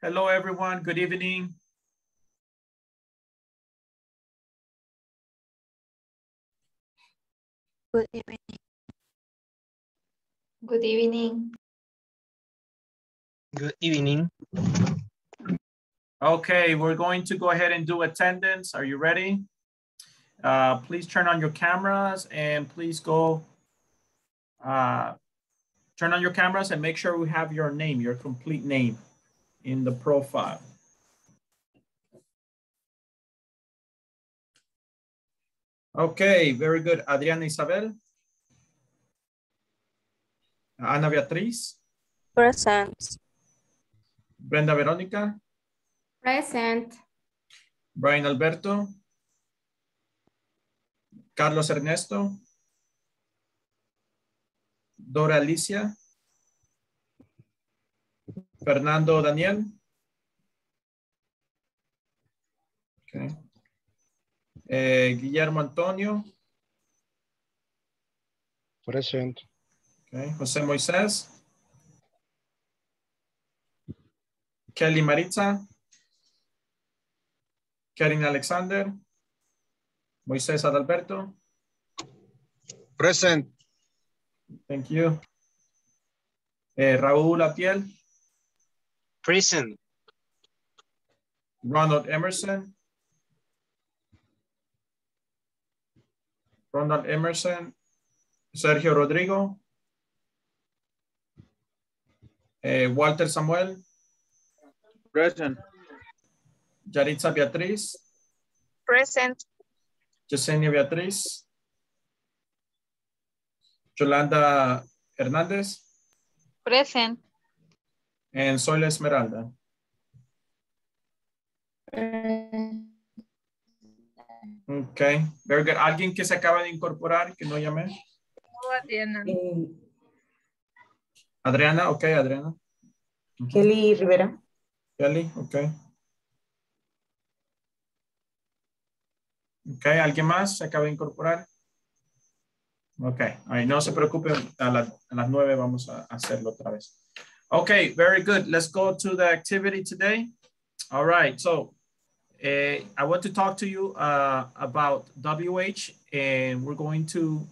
Hello, everyone. Good evening. Good evening. Good evening. Good evening. Okay, we're going to go ahead and do attendance. Are you ready? Uh, please turn on your cameras and please go uh, turn on your cameras and make sure we have your name, your complete name in the profile. Okay, very good. Adriana Isabel. Ana Beatriz. Present. Brenda Verónica. Present. Brian Alberto. Carlos Ernesto. Dora Alicia. Fernando Daniel. Okay. Eh, Guillermo Antonio. Present. Okay. José Moisés. Kelly Maritza. Karen Alexander. Moisés Adalberto. Present. Thank you. Eh, Raúl Atiel. Present. Ronald Emerson. Ronald Emerson. Sergio Rodrigo. Eh, Walter Samuel. Present. Yaritza Beatriz. Present. Yesenia Beatriz. Yolanda Hernández. Present. And Soy Esmeralda. Okay, very good. ¿Alguien que se acaba de incorporar que no llamé? Adriana, ok, Adriana. Kelly Rivera. Kelly, ok. Ok, ¿alguien más se acaba de incorporar? Ok, ahí no se preocupen, a, la- a las nueve vamos a hacerlo otra vez. Okay, very good. Let's go to the activity today. All right, so eh, I want to talk to you uh, about WH and we're going to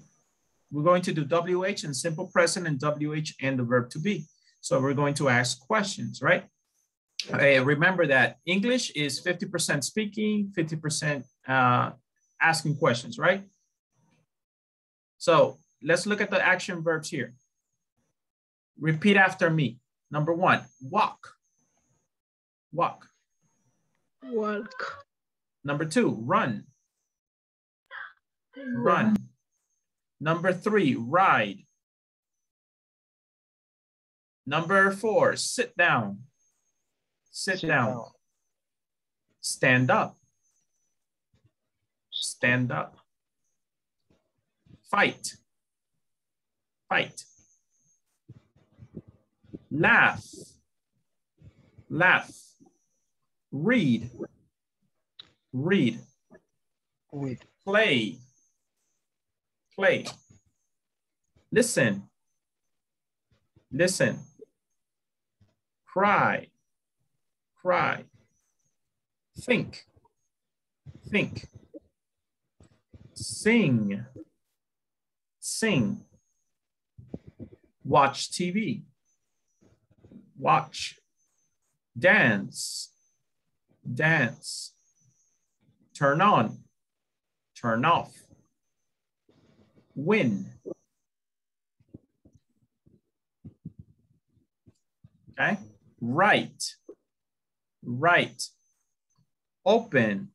we're going to do WH and simple present and WH and the verb to be. So we're going to ask questions, right? Uh, remember that English is 50% speaking, 50% uh, asking questions, right? So let's look at the action verbs here. Repeat after me. Number one, walk. Walk. Walk. Number two, run. Run. Number three, ride. Number four, sit down. Sit, Sit down. down. Stand up. Stand up. Fight. Fight. Laugh. Laugh. Read. Read. With. Play. Play. Listen. Listen. Cry. Cry. Think. Think. Sing. Sing. Watch TV. Watch. Dance. Dance. Turn on. Turn off. Win. Okay. Right. Right. Open.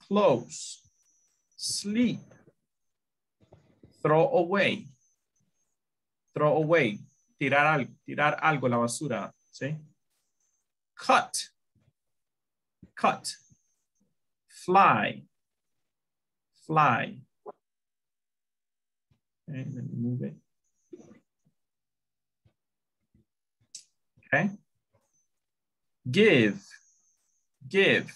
Close. Sleep. Throw away. Throw away. Tirar algo, tirar algo la basura. ¿Sí? Cut. Cut. Fly. Fly. Okay, move it. Okay. Give. Give.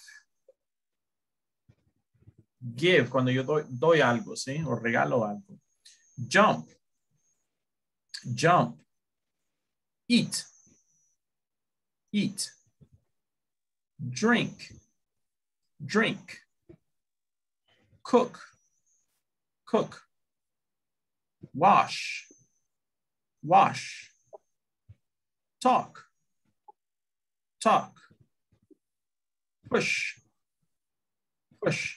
Give, cuando yo doy, doy algo, ¿sí? O regalo algo. Jump. Jump. Eat. Eat. drink, drink, cook, cook, wash, wash, talk, talk, push, push,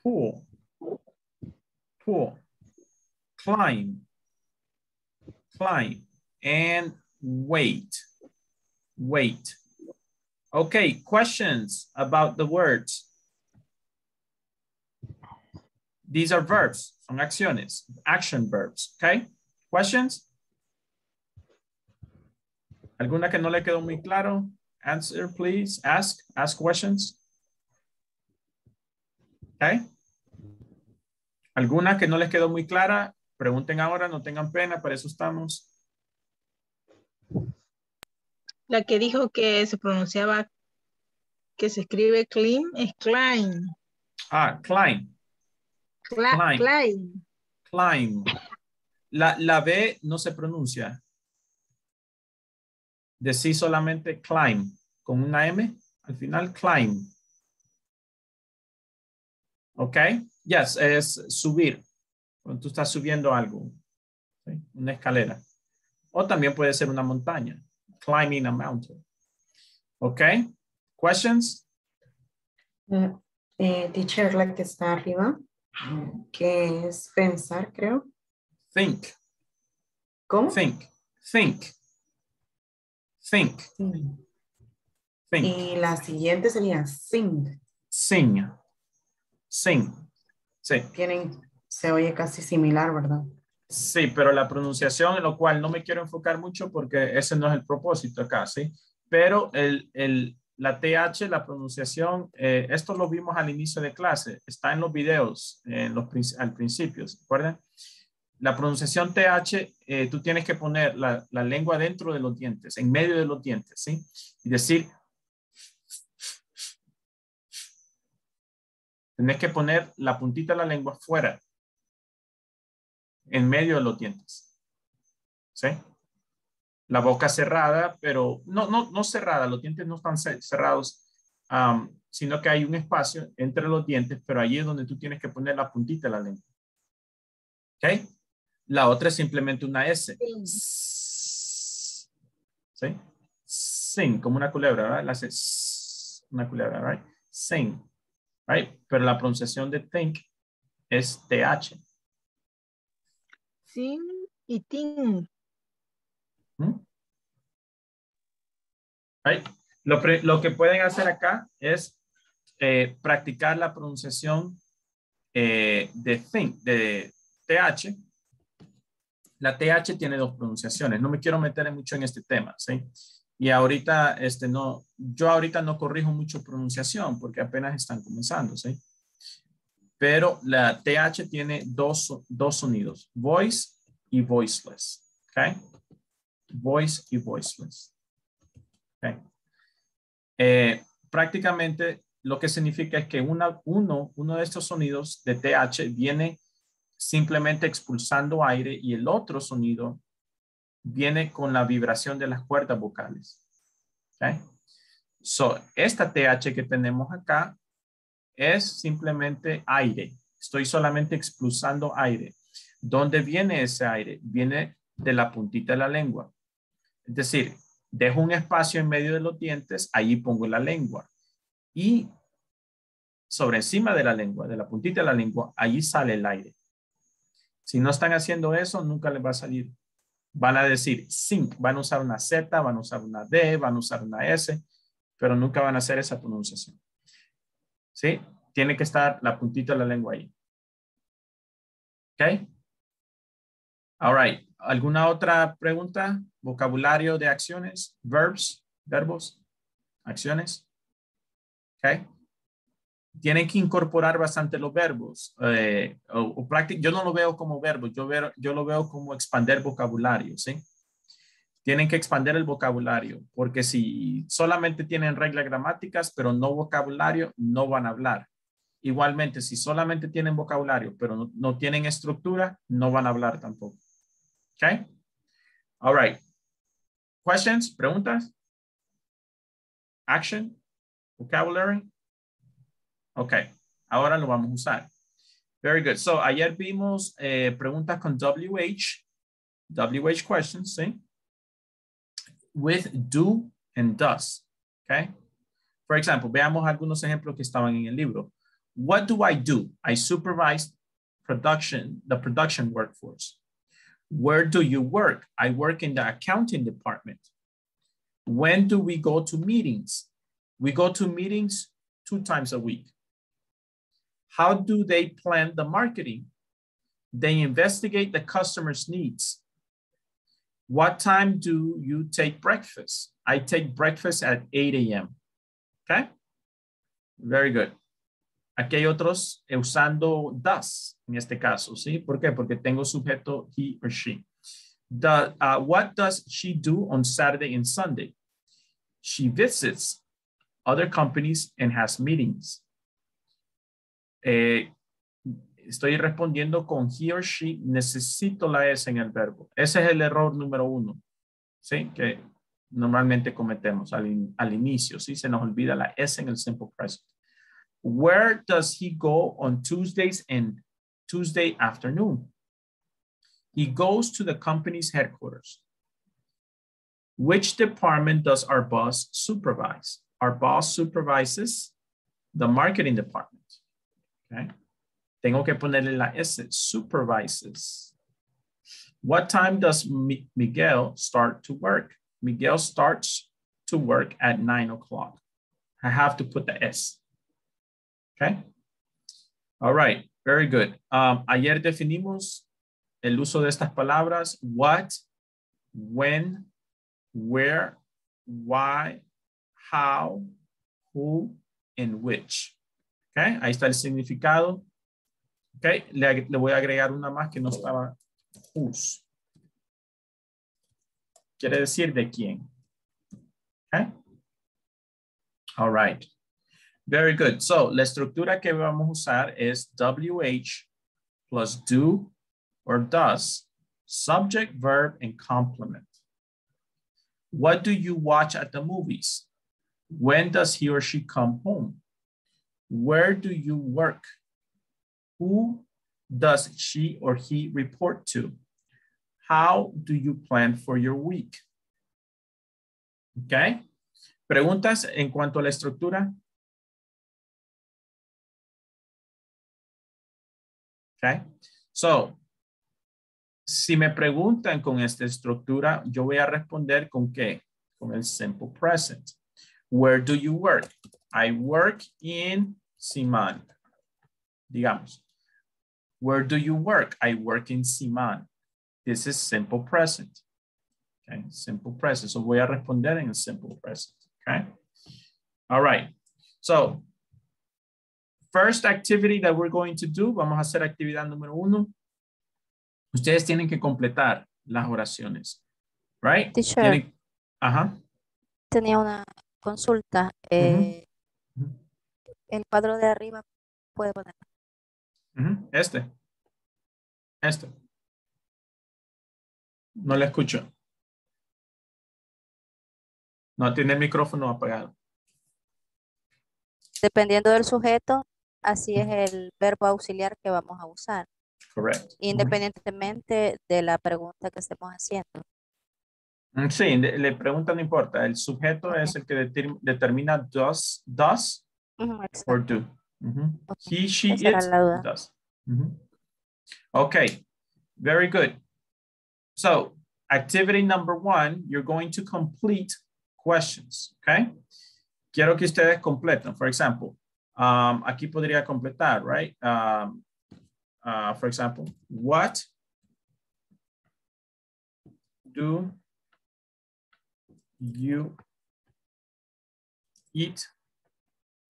pull, pull, climb, climb, and wait, wait. Okay, questions about the words. These are verbs, son acciones, action verbs, okay? Questions? ¿Alguna que no le quedó muy claro? Answer, please. Ask, ask questions. Okay. ¿Alguna que no les quedó muy clara? Pregunten ahora, no tengan pena, para eso estamos. La que dijo que se pronunciaba, que se escribe clean, es climb. Ah, climb. Cla Climb. climb. Climb. La, la B no se pronuncia. Decir solamente climb con una M al final, climb. ¿Ok? Yes, es subir. Cuando tú estás subiendo algo. ¿sí? Una escalera. O también puede ser una montaña. Climbing a mountain. ¿Ok? Questions? Eh, eh, teacher, la que está arriba, que es pensar, creo. Think. ¿Cómo? Think. Think. Think. Think. Y la siguiente sería sing. Sing. Sing. Sí. Tienen, se oye casi similar, ¿verdad? Sí, pero la pronunciación, en lo cual no me quiero enfocar mucho porque ese no es el propósito acá, ¿sí? Pero el, el, la TH, la pronunciación, eh, esto lo vimos al inicio de clase, está en los videos, en los, al principio, ¿se acuerdan? La pronunciación TH, eh, tú tienes que poner la, la lengua dentro de los dientes, en medio de los dientes, ¿sí? Y decir, tenés que poner la puntita de la lengua fuera, en medio de los dientes. ¿Sí? La boca cerrada, pero no, no, no cerrada, los dientes no están ce- cerrados, am, sino que hay un espacio entre los dientes, pero allí es donde tú tienes que poner la puntita de la lengua. ¿Ok? La otra es simplemente una S. ¿Sí? Sing, como una culebra, ¿verdad? La s- una culebra, ¿right? Sing, ¿right? Pero la pronunciación de think es TH. Sing y ting. ¿Mm? Lo, lo que pueden hacer acá es eh, practicar la pronunciación eh, de de TH. La TH tiene dos pronunciaciones. No me quiero meter mucho en este tema, ¿sí? Y ahorita, este, no, yo ahorita no corrijo mucho pronunciación porque apenas están comenzando, ¿sí? Pero la TH tiene dos, dos sonidos, voice y voiceless, ¿ok? voice y voiceless. Ok. Eh, prácticamente lo que significa es que una, uno, uno de estos sonidos de TH viene simplemente expulsando aire y el otro sonido viene con la vibración de las cuerdas vocales. Ok. So, esta TH que tenemos acá es simplemente aire. Estoy solamente expulsando aire. ¿Dónde viene ese aire? Viene de la puntita de la lengua. Es decir, dejo un espacio en medio de los dientes, ahí pongo la lengua. Y sobre encima de la lengua, de la puntita de la lengua, ahí sale el aire. Si no están haciendo eso, nunca les va a salir. Van a decir sync, van a usar una Z, van a usar una D, van a usar una S, pero nunca van a hacer esa pronunciación. ¿Sí? Tiene que estar la puntita de la lengua ahí. ¿Ok? All right. ¿Alguna otra pregunta? Vocabulario de acciones, verbs, verbos, acciones. ¿Ok? Tienen que incorporar bastante los verbos. eh, o, o yo no lo veo como verbos, yo, yo lo veo como expander vocabulario, ¿sí? Tienen que expander el vocabulario, porque si solamente tienen reglas gramáticas, pero no vocabulario, no van a hablar. Igualmente, si solamente tienen vocabulario, pero no, tienen estructura, no van a hablar tampoco. Okay? All right. Questions? Preguntas? Action, vocabulary. Ok, ahora lo vamos a usar. Very good. So, ayer vimos eh, preguntas con WH, WH questions, ¿sí? With do and does, okay? For example, veamos algunos ejemplos que estaban en el libro. What do I do? I supervise production, the production workforce. Where do you work? I work in the accounting department. When do we go to meetings? We go to meetings two times a week. How do they plan the marketing? They investigate the customer's needs. What time do you take breakfast? I take breakfast at 8 a.m. Okay? Very good. Aquí hay otros usando does en este caso, ¿sí? ¿Por qué? Porque tengo sujeto he or she. The, uh, what does she do on Saturday and Sunday? She visits other companies and has meetings. Eh, estoy respondiendo con he or she, necesito la S en el verbo. Ese es el error número uno, ¿sí? Que normalmente cometemos al, al inicio, ¿sí? Se nos olvida la S en el simple present. Where does he go on Tuesdays and Tuesday afternoon? He goes to the company's headquarters. Which department does our boss supervise? Our boss supervises the marketing department. Okay. Tengo que ponerle la S, supervises. What time does Miguel start to work? Miguel starts to work at nine o'clock. I have to put the S. Okay. All right. Very good. Um, ayer definimos el uso de estas palabras. What, when, where, why, how, who, and which. Okay. Ahí está el significado. Okay. Le, le voy a agregar una más que no estaba. Whose. Quiere decir de quién. Okay. All right. Very good. So, la estructura que vamos a usar es WH plus do or does, subject, verb, and complement. What do you watch at the movies? When does he or she come home? Where do you work? Who does she or he report to? How do you plan for your week? Okay. Preguntas en cuanto a la estructura. Okay. So, si me preguntan con esta estructura, yo voy a responder con qué? Con el simple present. Where do you work? I work in Siman. Digamos. Where do you work? I work in Siman. This is simple present. Okay, simple present. So voy a responder en el simple present. Okay. All right. So first activity that we're going to do, vamos a hacer actividad número uno. Ustedes tienen que completar las oraciones. Right? Teacher. Tienen- Ajá. Tenía una consulta. eh, El cuadro de arriba puede poner. Este. Este. No le escucho. No tiene el micrófono apagado. Dependiendo del sujeto, así es el verbo auxiliar que vamos a usar, Correct. independientemente de la pregunta que estemos haciendo. Mm, Sí, le, pregunta, no importa. El sujeto es el que deter- determina does, does or do. Ujú. Ok, He, she, esa it la duda. does. Okay, very good. So, activity number one, you're going to complete questions, okay? Quiero que ustedes completen. For example, um, aquí podría completar, right? Um, uh, for example, what do you eat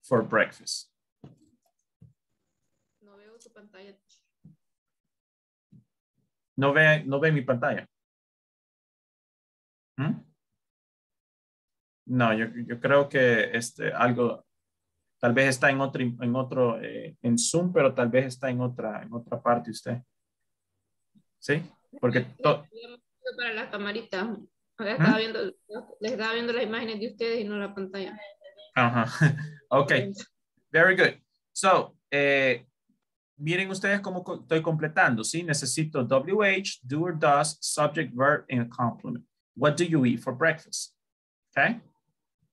for breakfast? Pantalla. No ve, no ve mi pantalla. ¿Mm? No, yo, yo creo que este algo, tal vez está en otro, en otro, eh, en Zoom, pero tal vez está en otra, en otra parte usted. ¿Sí? Porque to- Para la camarita. Ahora ¿Ah? estaba viendo, les estaba viendo las imágenes de ustedes y no la pantalla. Ajá. Ok. Very good. So, eh, miren ustedes cómo estoy completando, ¿sí? Necesito WH, do or does, subject, verb, and a complement. What do you eat for breakfast? Okay.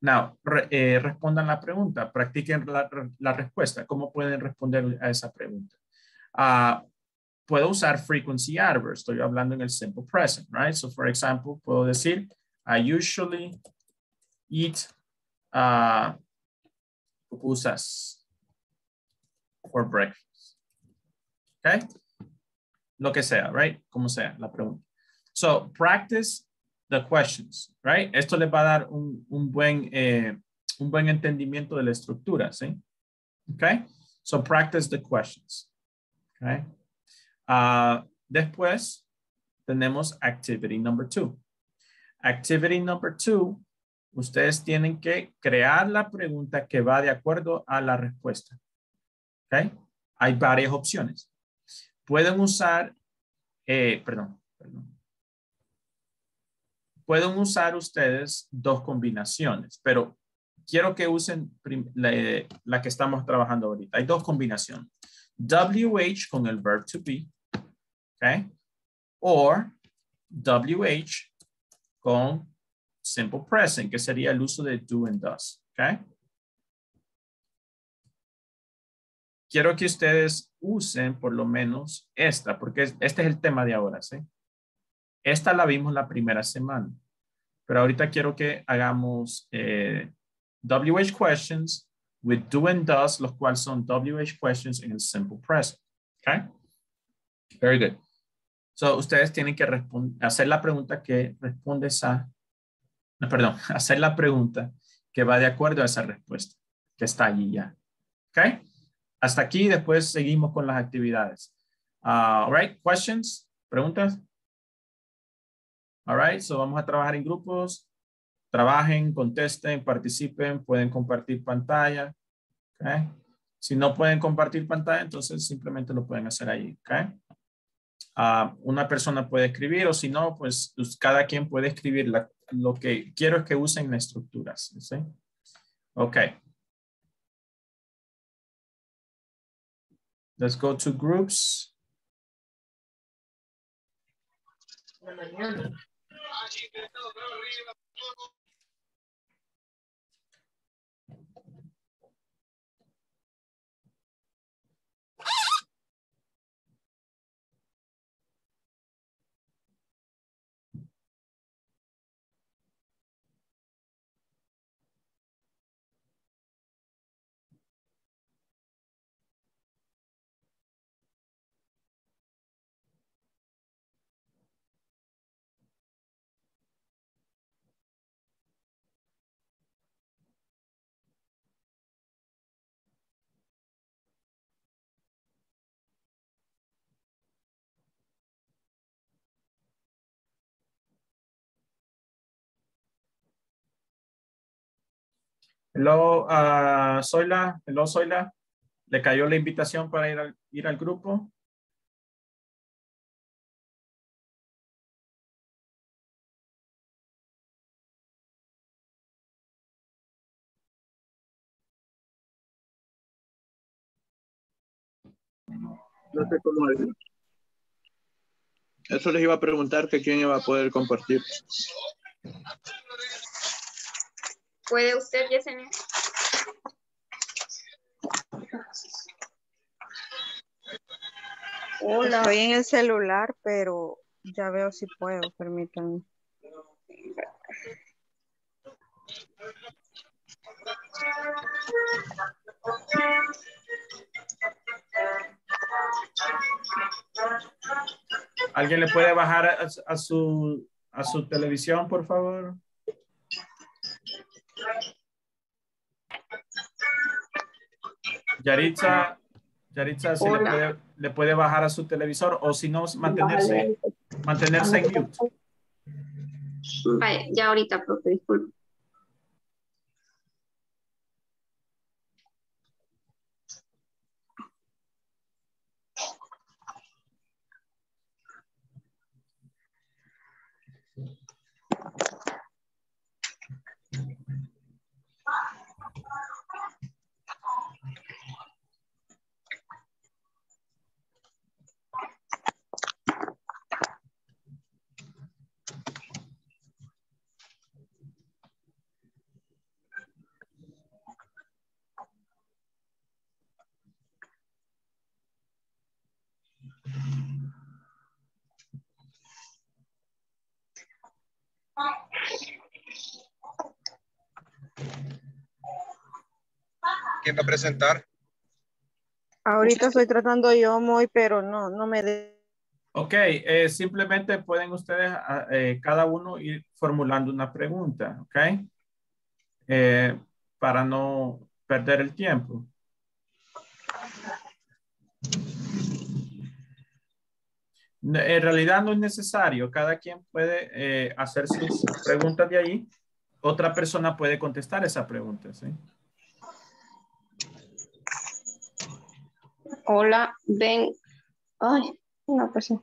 Now, eh, respondan la pregunta, practiquen la, respuesta. ¿Cómo pueden responder a esa pregunta? Ah, puedo usar frequency adverb. Estoy hablando en el simple present, right? So, for example, puedo decir, I usually eat uh, pupusas for breakfast. Okay? Lo que sea, right? Como sea, la pregunta. So, practice the questions, right? Esto les va a dar un, un buen, eh, un buen entendimiento de la estructura, ¿sí? Okay? So, practice the questions. Okay? Ah, después, tenemos activity number two. Activity number two, ustedes tienen que crear la pregunta que va de acuerdo a la respuesta. ¿Ok? Hay varias opciones. Pueden usar, eh, perdón. Pueden usar ustedes dos combinaciones, pero quiero que usen la, la que estamos trabajando ahorita. Hay dos combinaciones. WH con el verb to be, ¿ok? Or WH con simple present, que sería el uso de do and does. ¿ok? Quiero que ustedes usen por lo menos esta, porque es- este es el tema de ahora, ¿sí? Esta la vimos la primera semana, pero ahorita quiero que hagamos eh, WH questions with do and does, los cuales son WH questions en el simple present. ¿ok? Very good. So, ustedes tienen que hacer la pregunta que responde esa, no, perdón, hacer la pregunta que va de acuerdo a esa respuesta que está allí ya. ¿Ok? Hasta aquí, después seguimos con las actividades. Uh, all right, questions, preguntas. All right, so vamos a trabajar en grupos. Trabajen, contesten, participen, pueden compartir pantalla. ¿ok? Si no pueden compartir pantalla, entonces simplemente lo pueden hacer ahí. ¿ok? Ah, una persona puede escribir o si no, pues cada quien puede escribir. lo que quiero es que usen las estructuras. ¿sí? Ok. Let's go to groups. Hello, ah, Zoila. Hello, Zoila. ¿Le cayó la invitación para ir al, ir al grupo? No sé cómo es. Eso les iba a preguntar que quién iba a poder compartir. ¿Puede usted, Yesenia? Hola. Estoy en el celular, pero ya veo si puedo, permítanme. ¿Alguien le puede bajar a, a su, a su televisión, por favor? Yaritza, Yaritza, si le puede, le puede bajar a su televisor o si no, mantenerse, mantenerse en mute. Vaya, ya ahorita, profe, disculpe. ¿Quién va a presentar? Ahorita estoy tratando yo muy, pero no, no me de... Ok, eh, simplemente pueden ustedes, ah, eh, cada uno ir formulando una pregunta, ok? Eh, para no perder el tiempo. En realidad no es necesario, cada quien puede eh, hacer sus preguntas de ahí. Otra persona puede contestar esa pregunta, ¿sí? Hola, ven. Ay, una persona.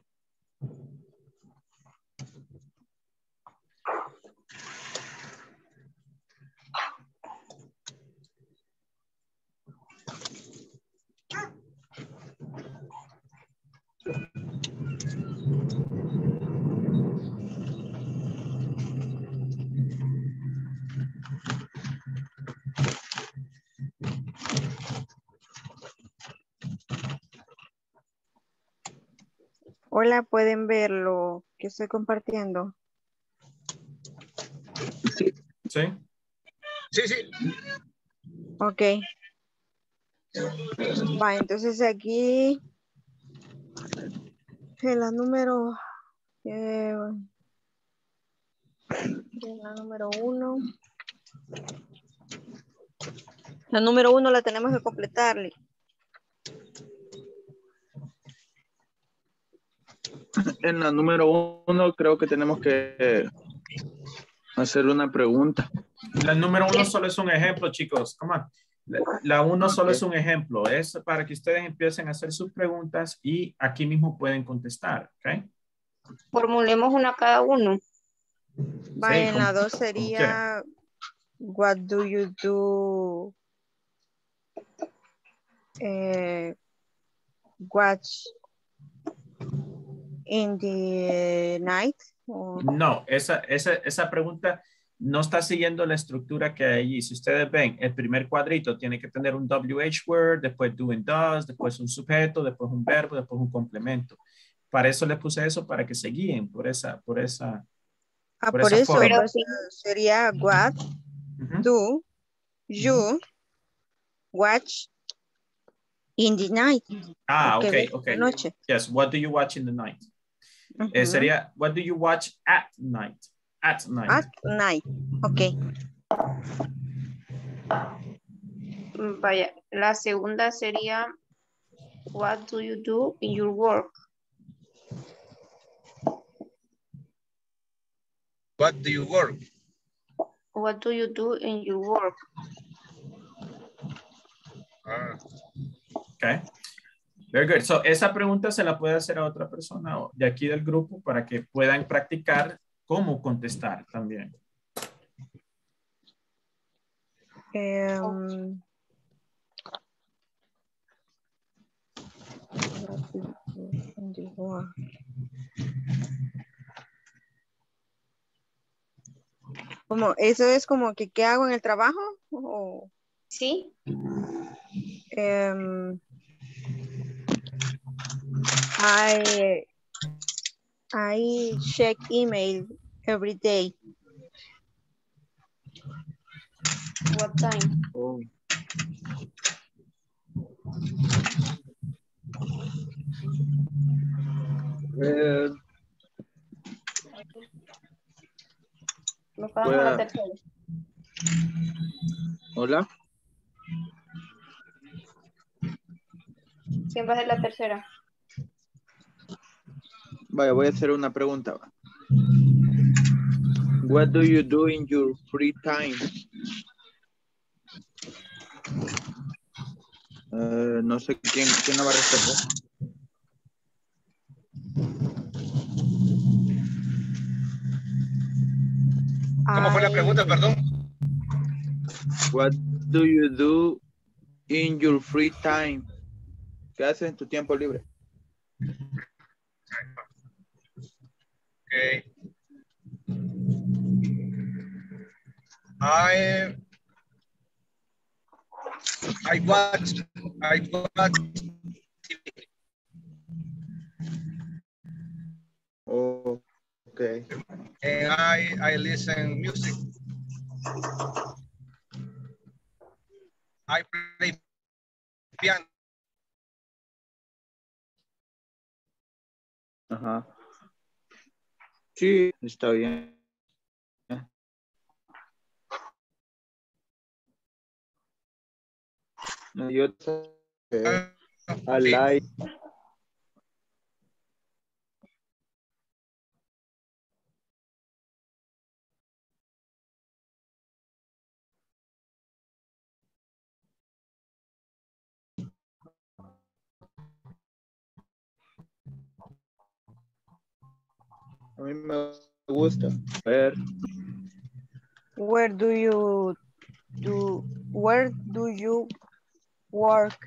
Hola, pueden ver lo que estoy compartiendo. Sí. Sí, sí. Ok. Va, entonces aquí la número eh, la número uno. La número uno la tenemos que completarle. En la número uno creo que tenemos que hacer una pregunta. La número uno solo es un ejemplo, chicos. Come on. La- La uno solo es un ejemplo. Es para que ustedes empiecen a hacer sus preguntas y aquí mismo pueden contestar. ¿ok? Formulemos una cada uno. Va, Sí, en la dos sería What do you do? Eh, watch in the night? O- No, esa, esa, esa pregunta no está siguiendo la estructura que hay allí. Si ustedes ven, el primer cuadrito tiene que tener un WH word, después do and does, después un sujeto, después un verbo, después un complemento. Para eso les puse eso, para que se guíen por esa, por esa. Ah, por por, eso entonces, sería what Ujú. do you watch in the night? Ah, Que ok, ves ok. de noche. Yes, what do you watch in the night? Eh, sería, what do you watch at night? At night. At night. Ok. Vaya, la segunda sería What do you do in your work? What do you work? What do you do in your work? Ah, Okay. Very good. So, esa pregunta se la puede hacer a otra persona de aquí del grupo para que puedan practicar cómo contestar también. Em, in the work. Como, ¿Eso es como que qué hago en el trabajo? O, ¿Sí? em, I, I check email every day. What time? Oh, eh, Nos quedamos la tercera. Hola. ¿Quién va a ser la tercera? Vaya, voy a hacer una pregunta. What do you do in your free time? Eh, no sé quién, quién la va a responder. ¿Cómo fue la pregunta, perdón? What do you do in your free time? ¿Qué haces en tu tiempo libre? Okay. I I watch I watch TV. Oh, ok. and I, I listen music. I play piano. Ajá. Sí, está bien. No, Yo eh, I A mí me gusta. A ver, Where do you do where do you work?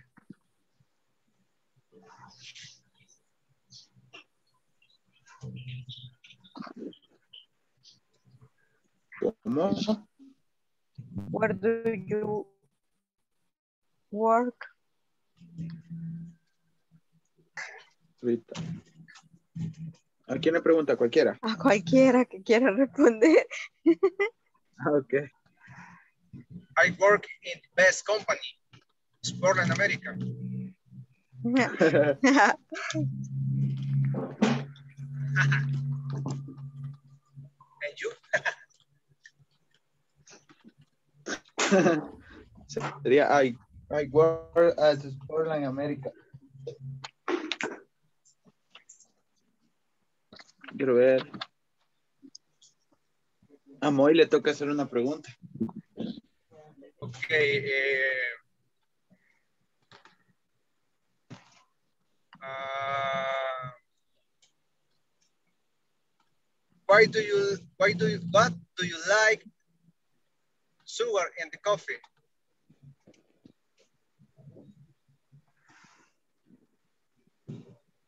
¿cómo? Where do you work? Ahorita. ¿A quién le pregunta? Cualquiera. A cualquiera que quiera responder. Ah, Ok. I work in best company. It's Portland, America. And you? Sería I, I work at Portland, America. Quiero ver. A Moy le toca hacer una pregunta. Ok. eh, ah, why do you, why do you, what do you like sugar in the coffee?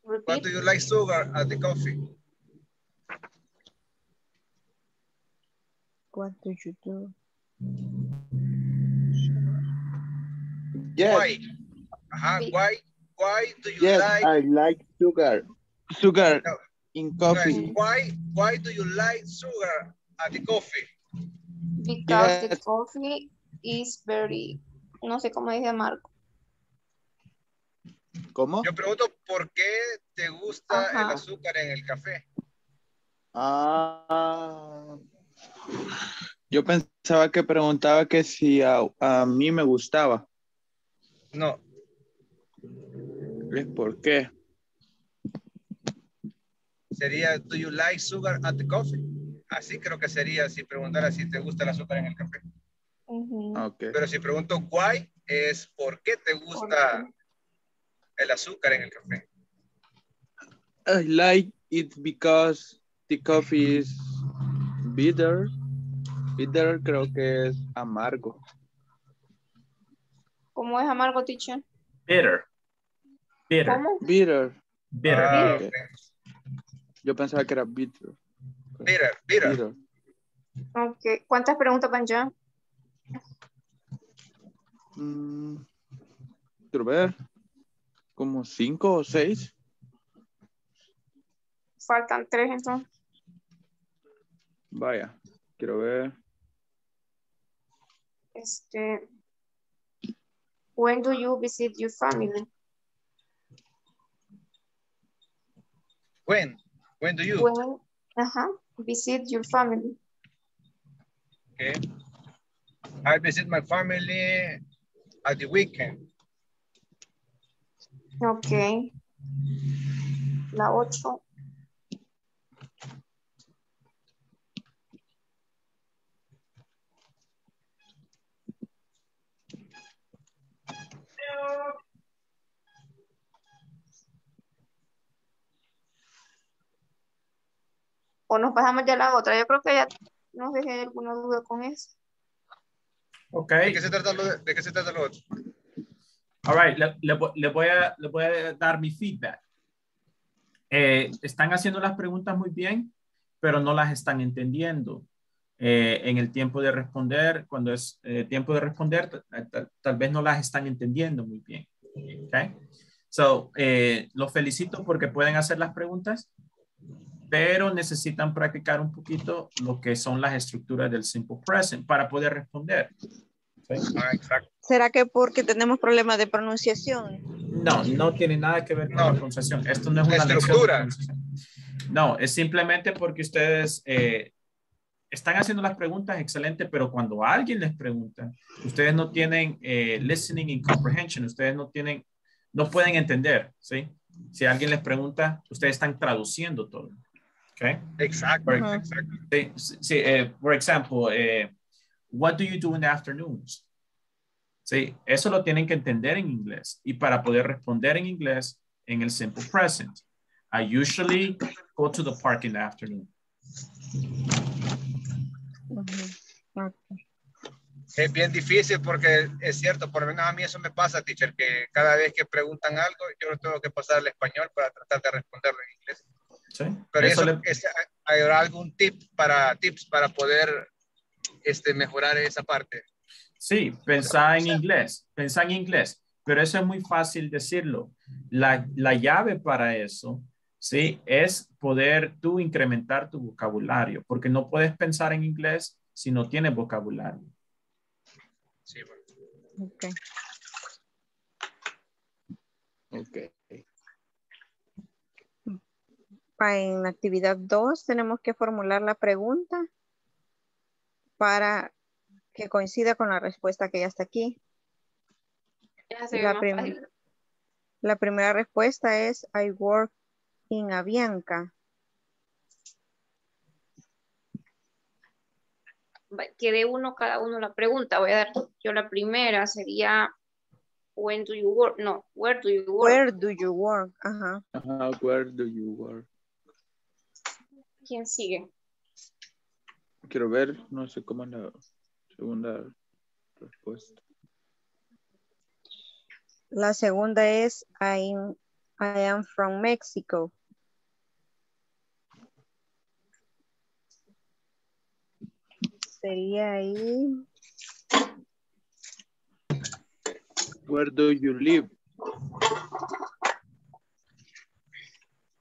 What Repeat. do you like sugar at the coffee? What do you do? Yes, Why? Why, why do you yes, like, I like sugar. Sugar No. in coffee. why, why do you like sugar at the coffee? Because the coffee is very, no sé cómo dice Marco. ¿Cómo? Yo pregunto, ¿por qué te gusta el azúcar en el café? Ah, yo pensaba que preguntaba que si a, a mí me gustaba. No, ¿Es por qué? sería, do you like sugar at the coffee? Así creo que sería si preguntara si te gusta el azúcar en el café. Ujú. Ok. Pero si pregunto why, es ¿por qué te gusta el azúcar en el café? I like it because the coffee is bitter. Bitter creo que es amargo. ¿Cómo es amargo, teacher? Bitter. Bitter. ¿Cómo? Bitter. Bitter. Ah. Yo pensaba que era bitter. Bitter, bitter. Bitter. Ok. ¿Cuántas preguntas van ya? Mm, quiero ver. Como cinco o seis. Faltan tres entonces. Vaya. Quiero ver. Este. When do you visit your family? When? When do you? When, ajá, visit your family. Okay. I visit my family at the weekend. Ok. La ocho. O nos pasamos ya a la otra. Yo creo que ya no sé si hay alguna duda con eso. Ok. ¿De qué se trata lo, de, de qué se trata lo otro? All right, le, le voy a, le voy a dar mi feedback. Eh, están haciendo las preguntas muy bien, pero no las están entendiendo. Eh, en el tiempo de responder, cuando es eh, tiempo de responder, tal, tal- tal vez no las están entendiendo muy bien. Okay. So, eh, los felicito porque pueden hacer las preguntas. pero necesitan practicar un poquito lo que son las estructuras del simple present para poder responder. Ah, exacto. ¿Será que porque tenemos problemas de pronunciación? No, no tiene nada que ver con la pronunciación. Esto no es una estructura. No, es simplemente porque ustedes eh, están haciendo las preguntas excelente, pero cuando alguien les pregunta, ustedes no tienen eh, listening and comprehension, ustedes no tienen, no pueden entender, ¿sí? Si alguien les pregunta, ustedes están traduciendo todo. ¿Ok? Exacto, Ajá. exacto. Sí, sí, eh, por ejemplo, eh, what do you do in the afternoons? Sí, eso lo tienen que entender en inglés y para poder responder en inglés en el simple present. I usually go to the park in the afternoon. Es bien difícil porque es cierto, por lo menos a mí eso me pasa, teacher, que cada vez que preguntan algo, yo lo tengo que pasar al español para tratar de responderlo en inglés. Sí, Pero eso eso, le- es- ¿hay algún tip para, tips para poder este, mejorar esa parte? Sí, pensar en inglés, pensar en inglés, pero eso es muy fácil decirlo. La, la llave para eso, sí, es poder tú incrementar tu vocabulario, porque no puedes pensar en inglés si no tienes vocabulario. Sí, bueno. Ok. Ok. En la actividad 2 tenemos que formular la pregunta para que coincida con la respuesta que ya está aquí. Ya se ve La, más prim- fácil. la primera respuesta es I work in Avianca. Va- Que dé uno cada uno la pregunta. Voy a dar yo la primera. Sería, when do you work? No, where do you work? Where do you work? Ajá. Ajá, where do you work? ¿Quién sigue? Quiero ver, no sé cómo es la segunda respuesta. La segunda es I'm- I am from Mexico. Sería ahí. Where do you live?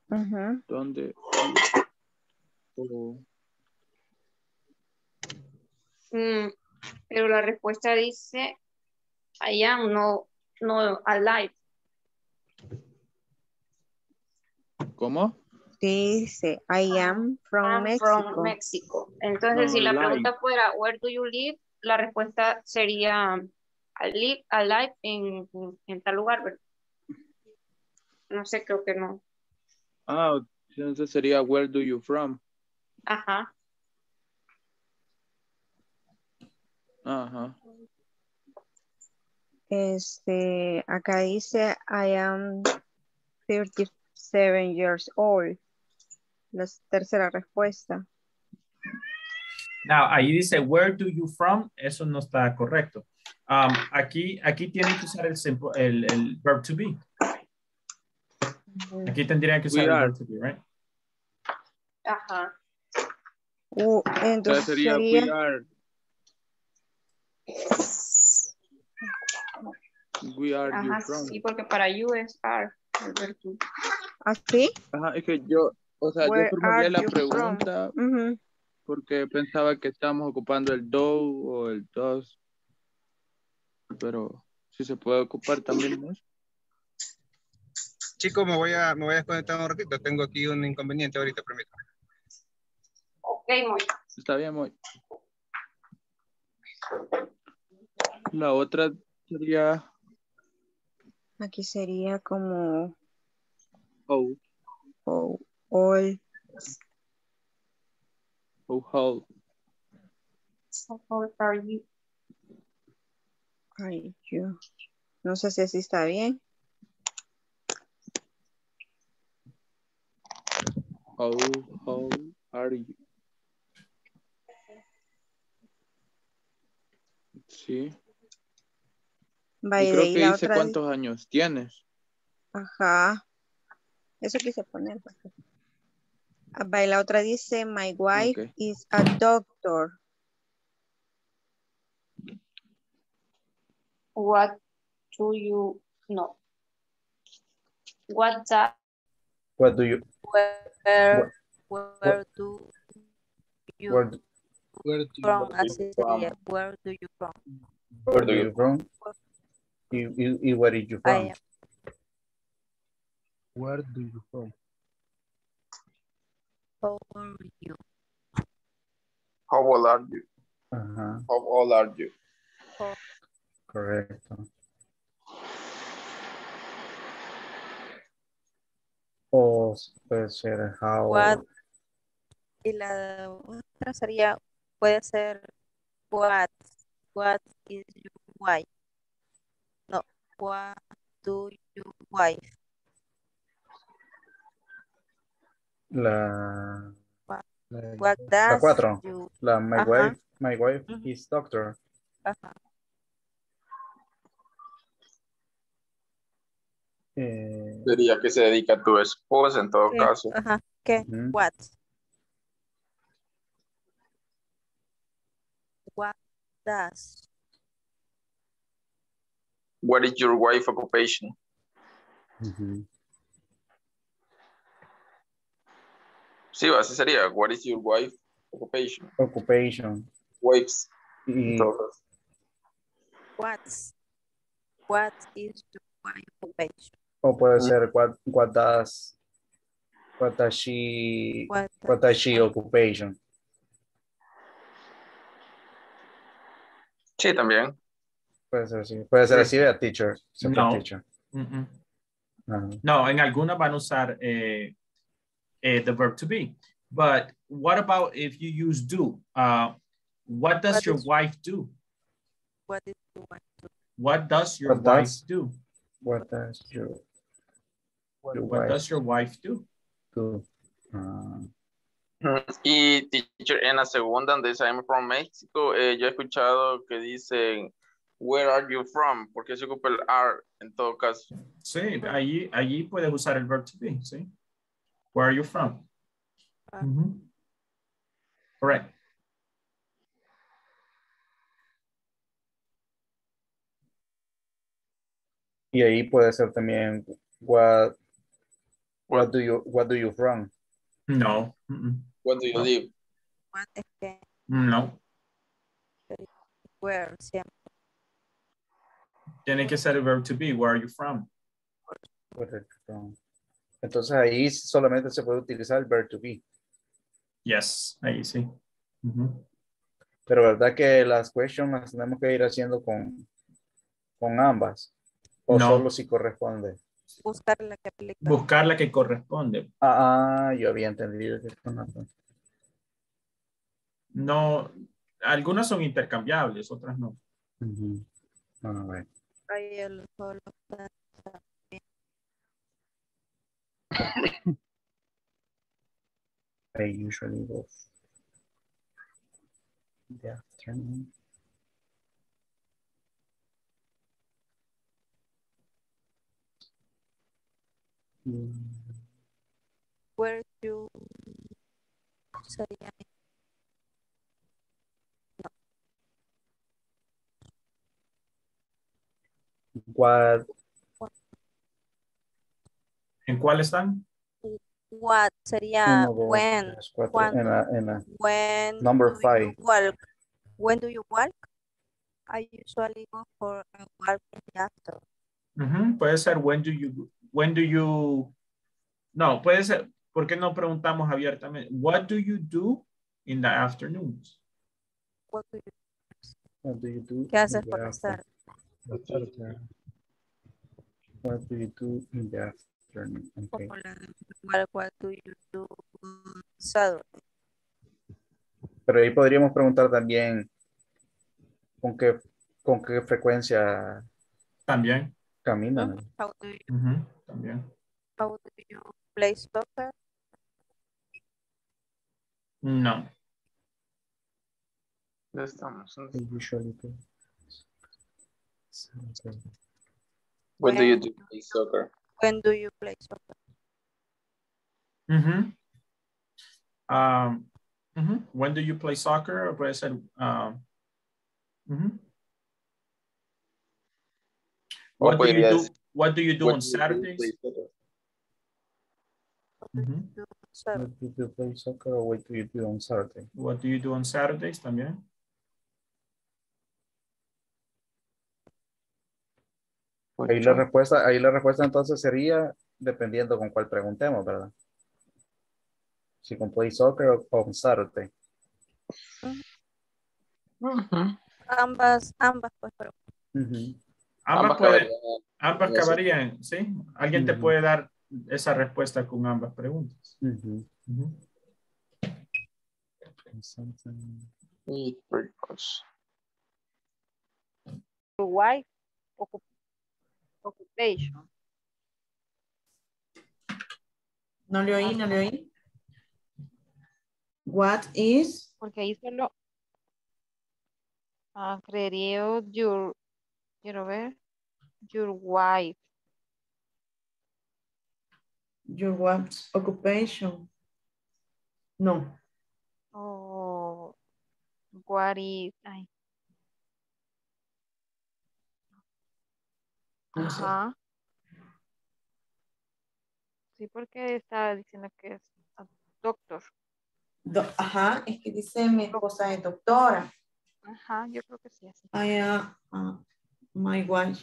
Ujú. ¿Dónde? Oh, Mm, pero la respuesta dice, I am, no, no alive. ¿Cómo? Dice I am from I'm Mexico. from Mexico. Entonces, si la pregunta fuera, where do you live? La respuesta sería, I live alive en, en tal lugar, ¿verdad? No sé, creo que no. Ah, entonces sería where do you from? Ajá. Ajá. Este, acá dice I am 37 years old. La tercera respuesta. Now, ahí dice, where do you from? Eso no está correcto. Um, aquí, aquí tienen que usar el, simple- el, el verb to be. Aquí tendrían que usar We el are. verb to be, right? Ajá. Uh, Entonces sería sería, we are. We are you Ajá, from. sí, porque para you es are. ¿así? Ajá, es que yo, o sea, Where yo formulé la pregunta porque pensaba que estábamos ocupando el do o el dos. Pero si se puede ocupar también ¿no? Chicos, me voy a, me voy a desconectar un ratito. Tengo aquí un inconveniente ahorita, permítanme. Ok, muy Está bien, muy. La otra sería Aquí sería como how, oh, all. how, how. How old are you? Ay, yo. No sé si así está bien. How, how are you? Sí. Va, Y y de creo que dice cuántos años tienes. Ajá. Eso quise poner. pues. Ah, va, y la otra dice, my wife Ok. is a doctor. What do you know? What that What do you, Where Where do you Where, do- Where do from? you Así from? Where do you from? where do you from? Y, y, y where are you I from? am Where do you from? How are you? How old are you? Ajá, How old are you? correcto. O puede ser how. What? Y la otra sería, puede ser what, what is your wife? No, what do you wife? La, What la cuatro. you, La my Ajá. wife, my wife is doctor. ajá, Eh, Sería que se dedica a tu esposa en todo ¿qué? caso. Ajá, ¿qué? What? What does, What is your wife occupation? Sí, así sería. What is your wife occupation? Occupation. Wives. Y, Entonces, what's, what is your wife occupation? o puede ser what, what does what does she What what does she occupation. sí, también. Puede ser así. Puede ser así, vea, teacher. No. teacher. Mm-mm. Mm-hmm. Ajá. No, en algunas van a usar eh, eh, the verb to be. But what about if you use do? Uh, what does What your is- wife do? What is your wife do? What does your Uh, wife uh, Uh. Uh-huh. do? What does your What, your what wife does your wife do? do? Ah, Y teacher, en la segunda, donde dice I'm from Mexico, eh, yo he escuchado que dicen Where are you from? ¿Por qué se ocupa el are en todo caso? Sí, allí, allí puedes usar el verb to be, ¿sí? Where are you from? Ah. Ujú. Correct. Y ahí puede ser también what what do you what do you from? No. mm-mm. What do you No. live? What es No. where siempre. Tiene que ser el verb to be. Where are you from? Where are you from? Entonces ahí solamente se puede utilizar el verb to be. Yes, ahí sí. Ujú. Pero verdad que las questions las tenemos que ir haciendo con, con ambas. O No. solo si corresponde. Buscar la que aplica. Buscar la que corresponde. Ah, ah, yo había entendido que No, algunas son intercambiables, otras no. Ujú. Ah, bueno. Ahí el solo está- I usually go in the afternoon. Mm, Where you sería What, ¿En cuál están? what sería uno, dos, when tres, cuatro, cuando. en la, en la, when Number do you five. walk when do you walk I usually go for a walk in the afternoon Ujú, Puede ser when do you, when do you, no, puede ser, ¿por qué no preguntamos abiertamente? What do you do in the afternoons? what do you, what do you do? ¿qué haces por la tarde? What do you do in the afternoon? Okay. What, what do you do Saturday Pero ahí podríamos preguntar también con qué, con qué frecuencia También. caminan. how do you Ujú, También. how do you play soccer No. Ya estamos. Usually. What do you When- do soccer? When do you play soccer Ujú. Um, ujú. When do you play soccer? Puede ser, um, ujú. O What do you podría do, decir, what do you do what on do you do, Saturdays? play soccer? Ujú. do on observe. What did you play soccer or what do you do on Saturday? What do you do on Saturdays también? Ahí la respuesta, ahí la respuesta entonces sería dependiendo con cuál preguntemos, ¿verdad? Si con play soccer o on Saturday. Ambas, ambas, pues, pero Ujú. Ambas, Ambas pueden- ambas caberían, ¿sí? Alguien te Ujú. puede dar esa respuesta con ambas preguntas. Ujú. Occupation. No le oí, no le oí. What is Porque ahí solo ah, creería yo your, quiero ver, your wife. your wife's occupation? No. Oh, what is, ay, no sé. ajá. Sí, porque estaba diciendo que es doctor. Do- ajá, es que dice mi esposa es doctora. Ajá, yo creo que sí, así. I, uh, uh, my wife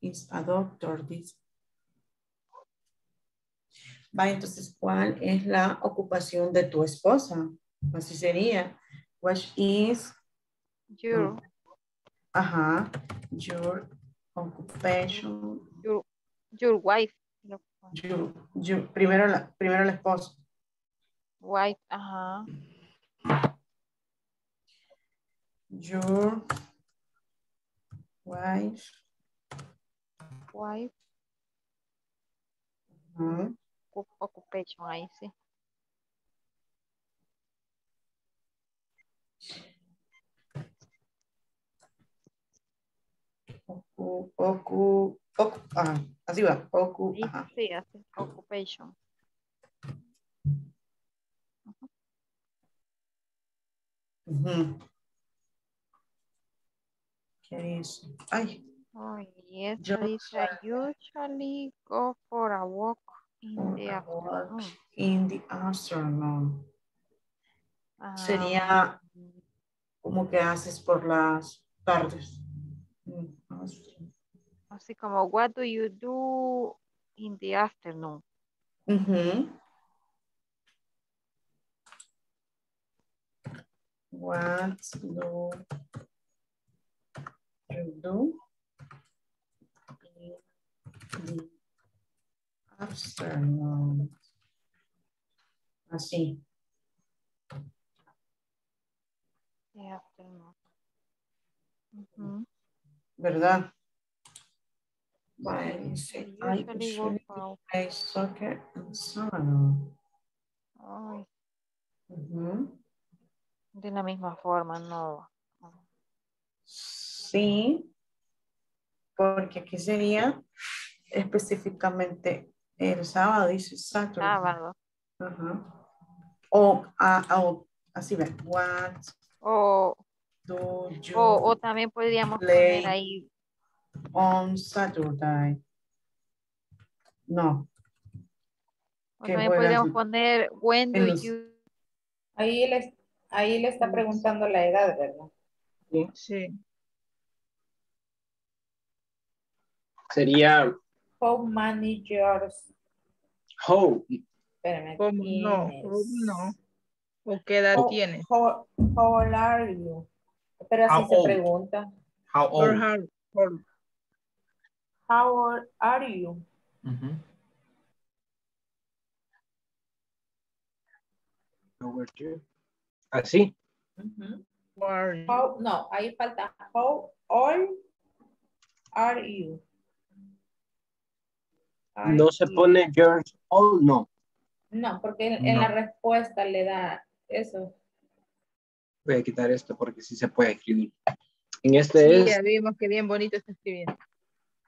is a doctor, dice. Va, entonces, ¿cuál es la ocupación de tu esposa? Así sería. What is, Your, ajá, your occupation, your, your wife. Your, your- primero, la, primero la esposa. Wife, ajá. Your wife, Wife, ajá, ocu- occupation, ahí sí. Ocu, ocu, ocu, ah, así va, ocu, ajá. sí, así. Occupation. Ay, Oh, yes, Yo- usually go for a walk in for the afternoon. in the afternoon. Ah, Sería como que haces por las tardes. Mm. Así como, what do you do in the afternoon? Ujú. What do you do in the afternoon? Así. The afternoon. Ujú. ¿Verdad? Vale, dice, I I usually go usually for a- play soccer on Saturday. Ay, Ujú. de la misma forma, no. Sí, porque aquí sería específicamente el sábado, dice Saturday. Sábado. Ajá. O, a- o así ve, what O, do you o, o también podríamos play poner ahí, on Saturday? No, o también podríamos poner, when do los- you, Ahí le, ahí le está preguntando la edad, ¿verdad? Sí. Sería How many years? how. Espérame, ¿Cómo no? ¿Cómo no? ¿O qué edad How- tienes? How, how old are you? Pero así How se old? pregunta. How Or old? how old? How old are you? Over here. Así. Are you? How- no, ahí falta. How old are you? Are No se pone years old, no. No, porque en, en la respuesta le da eso. Voy a quitar esto porque sí se puede escribir. En este Sí, es, ya vimos que bien bonito está escribiendo.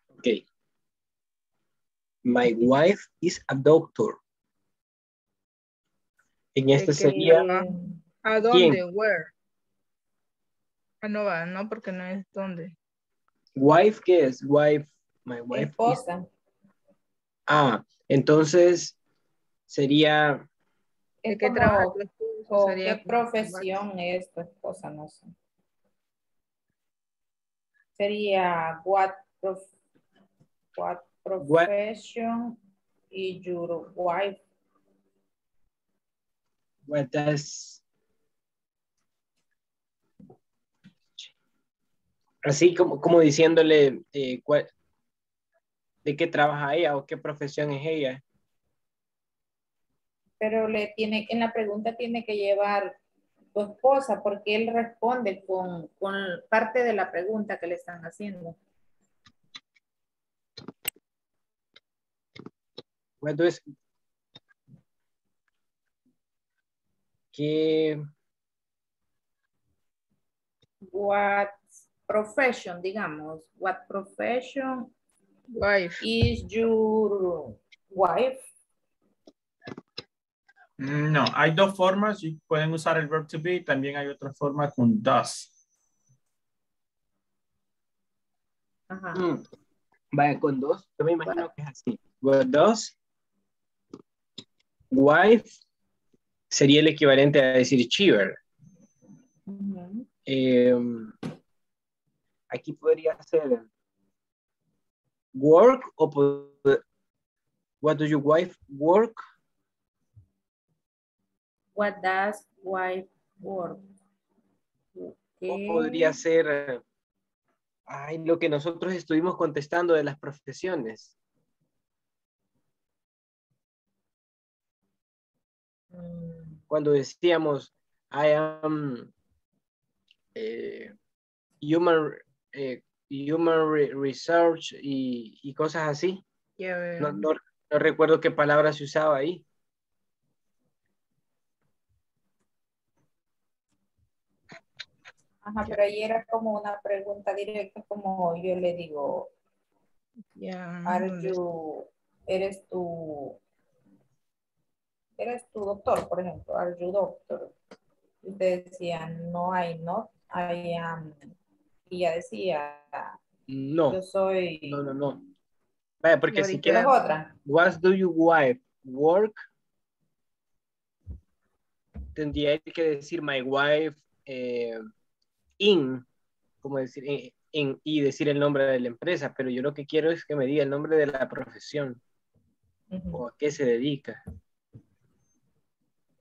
ok. My wife is a doctor. En este que sería, ¿A dónde? Where? Ah, no va, no, porque no es dónde. wife, ¿qué es? Wife, my wife is Esposa. Ah, entonces sería Es ¿De qué como, trabaja tu? O Sería qué profesión es tu esposa, no sé. Sería what, prof- what profession y your wife. What does... Así como, como diciéndole eh, cuál- de qué trabaja ella o qué profesión es ella. Pero le tiene, en la pregunta tiene que llevar tu esposa porque él responde con, con parte de la pregunta que le están haciendo. What does- ¿Qué, What profession, digamos, what profession Wife. is your wife? No, hay dos formas y pueden usar el verb to be. También hay otra forma con does. Ajá. Mm, Vaya con dos. Yo me imagino que es así. What does wife sería el equivalente a decir cheer. Ujú. Em, aquí podría ser work o what do your wife work? What does wife work? O Ok. podría ser ay, lo que nosotros estuvimos contestando de las profesiones. Mm, Cuando decíamos I am eh, human, eh, human re- research y, y cosas así. No- no recuerdo qué palabra se usaba ahí. Ajá, pero ahí era como una pregunta directa, como yo le digo, Ya. are ¿dónde you, eres tu, eres tu doctor, por ejemplo, are you doctor? Y usted decía, no, I not, I am, y ya decía, No, yo soy, no, no, no. Vaya, porque si Ahorita- ¿quieres quieres, otra? what do you wife work? Tendría que decir my wife eh, in, como decir, eh, en, y decir el nombre de la empresa, pero yo lo que quiero es que me diga el nombre de la profesión o a qué se dedica.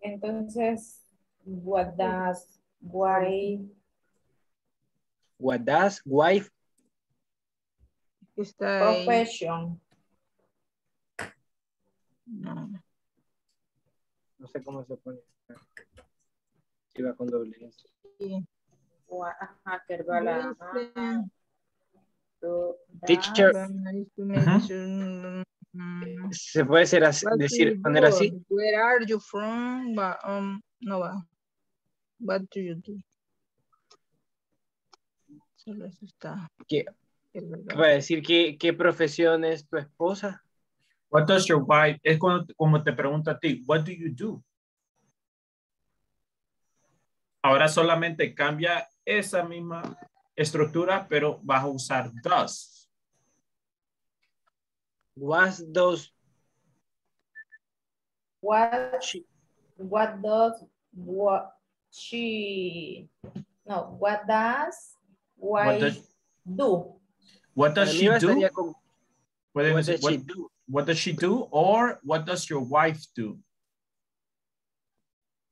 Entonces, what does, why, What does ahí. profession, No. No sé cómo se pone. Si va con doble S. Sí. Teacher. meet you. Mm, Se puede ser así- decir, poner así. Where are you from? Ba- um, no va. What do you do? Solo eso está. ¿Qué, para decir qué, qué profesión es tu esposa? What does your wife, es como, como te pregunta a ti, what do you do? Ahora solamente cambia esa misma estructura, pero vas a usar does. What does what, she, what does, what she, no, what does, What why does, do? what does she do? con what does what, she do? what does she do? Or what does your wife do?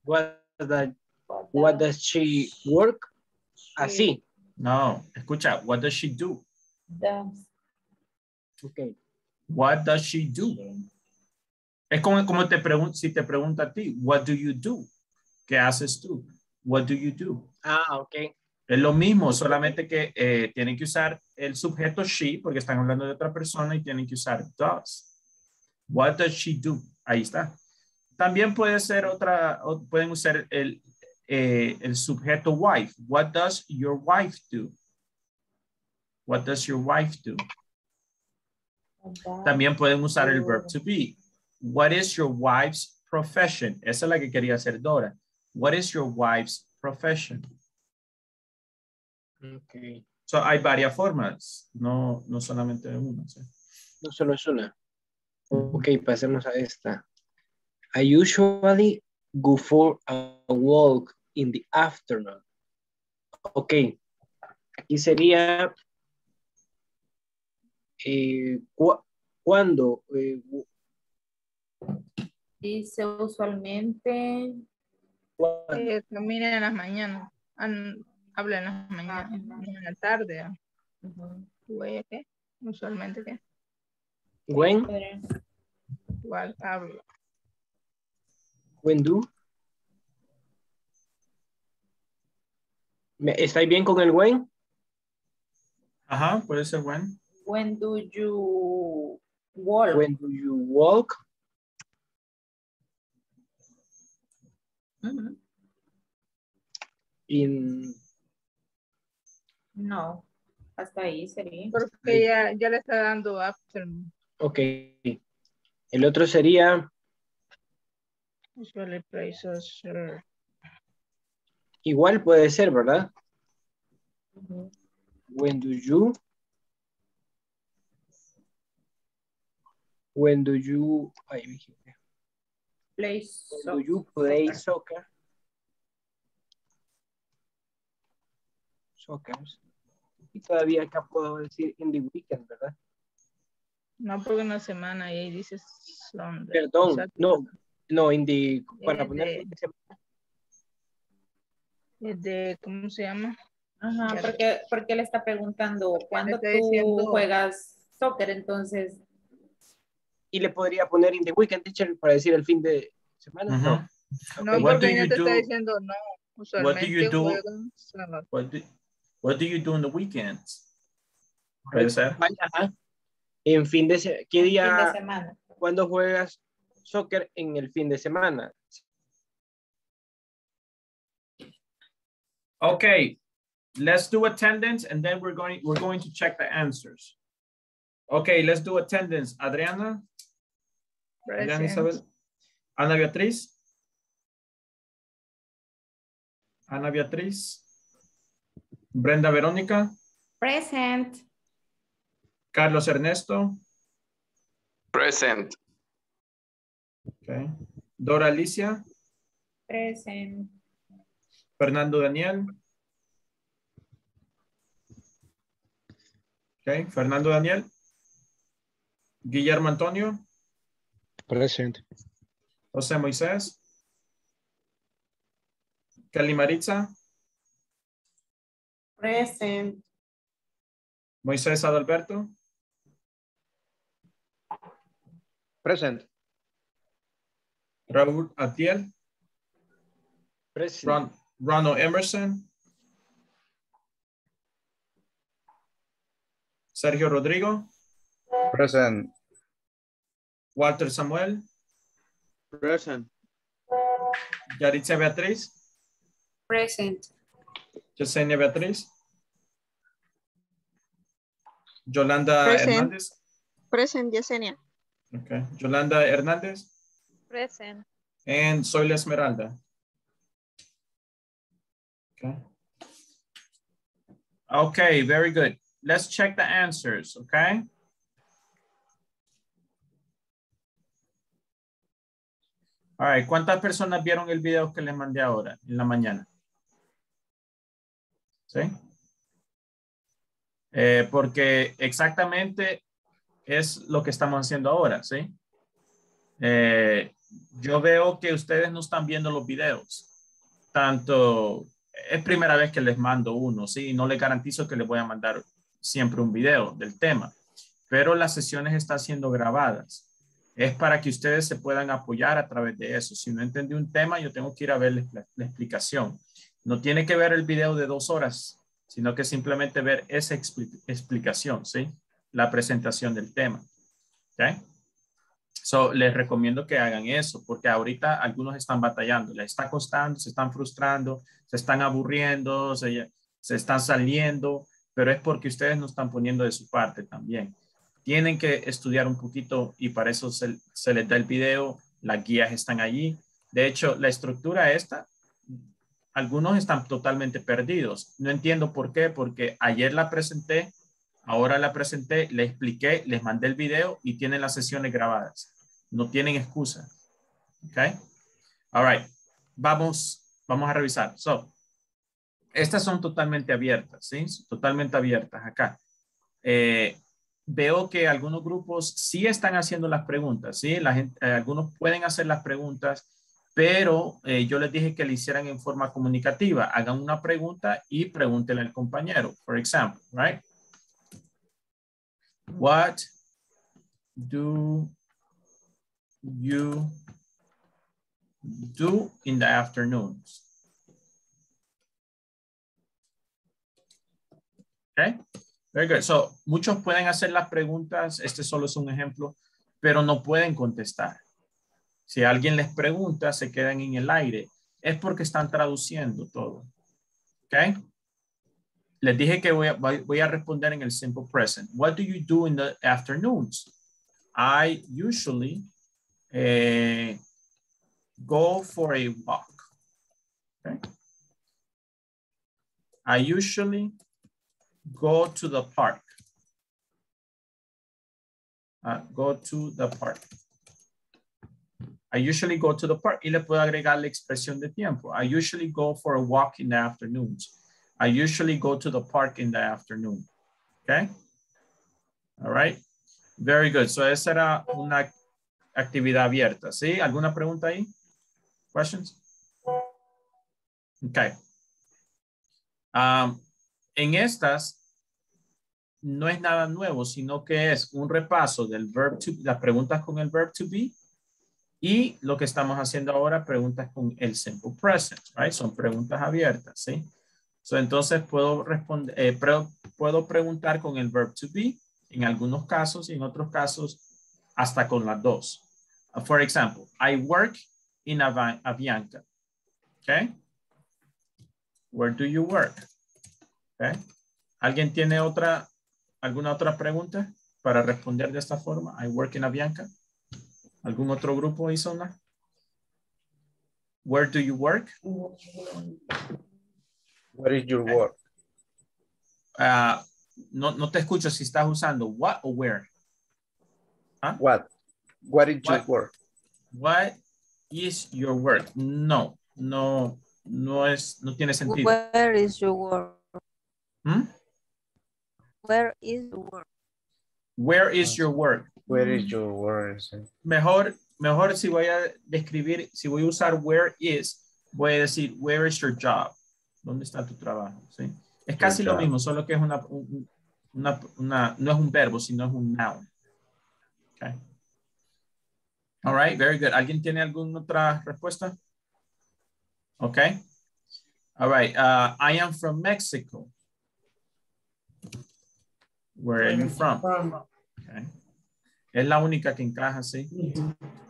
What, does- what does she work? Así. No, escucha, what does she do? Does. Okay. What does she do? Es como, como te pregunto, si te pregunta a ti, what do you do? ¿Qué haces tú? What do you do? Ah, ok. Es lo mismo, solamente que eh, tienen que usar el sujeto she, porque están hablando de otra persona y tienen que usar does. What does she do? Ahí está. También puede ser otra, pueden usar el, eh, el sujeto wife. What does your wife do? What does your wife do? También pueden usar el verb to be. What is your wife's profession? Esa es la que quería hacer Dora. What is your wife's profession? Ok. So, hay varias formas, no, no solamente una. ¿sí? No solo es una. Ok, pasemos a esta. I usually go for a walk in the afternoon. Ok. Aquí sería eh, cu- cuando eh, Dice usualmente. Eh, en las mañanas. An- habla en las mañanas. no en la tarde. ah. Güey, ¿qué? Usualmente, ¿qué? when, Igual hablo. when do. ¿Estáis bien con el when? Ajá, puede ser when. When do you walk? When do you walk? In, No, hasta ahí sería. Porque ya, ya le está dando afternoon. ok. El otro sería Usually places. uh, igual puede ser, ¿verdad? When do you? When do you? Ay, me. Place. When do you play soccer? Soccer. Y todavía acá puedo decir in the weekend, ¿verdad? No, porque una semana y ahí dices Sunday. Perdón, no, no, in the, para Eh, poner de. Es de, ¿cómo se llama? Ajá, porque, porque él está preguntando cuándo está tú diciendo- juegas soccer, entonces. Y le podría poner in the weekend, teacher, para decir el fin de semana. Ujú. No. No, Ok. What porque do you te está do- diciendo no. Usualmente you do- juegan sábado. What do, what do you do on the weekends? Puede ser. Ajá. En fin de. ¿Qué Fin de día, semana. cuando juegas soccer en el fin de semana? Okay, let's do attendance and then we're going, we're going to check the answers. Okay, let's do attendance. Adriana, Adriana Present. Isabel, Ana Beatriz. Ana Beatriz. Brenda Verónica, Present. Carlos Ernesto, Present. okay. Dora Alicia, Present. Fernando Daniel. Okay, Fernando Daniel. Guillermo Antonio, Present. José Moisés. Kelly Maritza, Present. Moisés Adalberto, Present. Raúl Atiel, Present. Ron, Ronald Emerson, Sergio Rodrigo, Present. Walter Samuel, Present. Yaritza Beatriz, Present. Yesenia Beatriz, Yolanda Present. Hernández, Present, Yesenia. okay. Yolanda Hernández, Present. and Soy La Esmeralda. Okay. Okay, very good. Let's check the answers, okay? All right, ¿cuántas personas vieron el video que les mandé ahora, en la mañana? ¿Sí? Eh, porque exactamente es lo que estamos haciendo ahora, ¿sí? Eh, yo veo que ustedes no están viendo los videos. Tanto, es primera vez que les mando uno, ¿sí? No les garantizo que les voy a mandar siempre un video del tema, pero las sesiones están siendo grabadas. Es para que ustedes se puedan apoyar a través de eso. Si no entendí un tema, yo tengo que ir a ver la, explicación. No tiene que ver el video de dos horas, sino que simplemente ver esa expli- explicación, ¿sí? La presentación del tema. ¿Ok? So, les recomiendo que hagan eso, porque ahorita algunos están batallando, les está costando, se están frustrando, se están aburriendo, se, se están saliendo, pero es porque ustedes no están poniendo de su parte también. Tienen que estudiar un poquito y para eso se, se les da el video, las guías están allí. De hecho, la estructura esta, algunos están totalmente perdidos. No entiendo por qué, porque ayer la presenté, ahora la presenté, le expliqué, les mandé el video y tienen las sesiones grabadas. No tienen excusa. Okay. All right. vamos, vamos a revisar. So, estas son totalmente abiertas, ¿sí? Totalmente abiertas acá. Eh, veo que algunos grupos sí están haciendo las preguntas, ¿sí? La gente, eh, algunos pueden hacer las preguntas, pero eh, yo les dije que le hicieran en forma comunicativa. Hagan una pregunta y pregúntenle al compañero. For example, right? What do you do in the afternoons? Okay, very good. So, muchos pueden hacer las preguntas, este solo es un ejemplo, pero no pueden contestar. Si alguien les pregunta, se quedan en el aire. Es porque están traduciendo todo. Okay. Les dije que voy a, voy a responder en el simple present. What do you do in the afternoons? I usually uh, go for a walk. Okay. I usually go to the park. Uh, go to the park. I usually go to the park. Y le puedo agregar la expresión de tiempo. I usually go for a walk in the afternoons. I usually go to the park in the afternoon. Okay. All right. Very good. So esa era una actividad abierta. ¿Sí? ¿Alguna pregunta ahí? Questions? Okay. Um, en estas no es nada nuevo, sino que es un repaso del verb to, las preguntas con el verb to be y lo que estamos haciendo ahora, preguntas con el simple present, right? Son preguntas abiertas, ¿sí? So, entonces puedo responder, eh, puedo preguntar con el verb to be en algunos casos y en otros casos hasta con las dos. Uh, for example, I work in Avianca. Okay. Where do you work? Okay. ¿Alguien tiene otra, alguna otra pregunta para responder de esta forma? I work in Avianca. ¿Algún otro grupo hizo una? Where do you work? Where is your work? Uh, no, no te escucho si estás usando what o where. ¿Ah? What? What is your work? What is your work? No, no, no es, no tiene sentido. Where is your work? ¿Hmm? Where is your work? Where is your work? Where is your work? Mejor, mejor si voy a describir, si voy a usar where is, voy a decir where is your job? ¿Dónde está tu trabajo? ¿Sí? Es casi lo mismo, solo que es una, una, una, no es un verbo, sino es un noun. Okay. All right, very good. ¿Alguien tiene alguna otra respuesta? Okay. All right, uh, I am from Mexico. Where are you from? Okay. Es la única que encaja, ¿sí?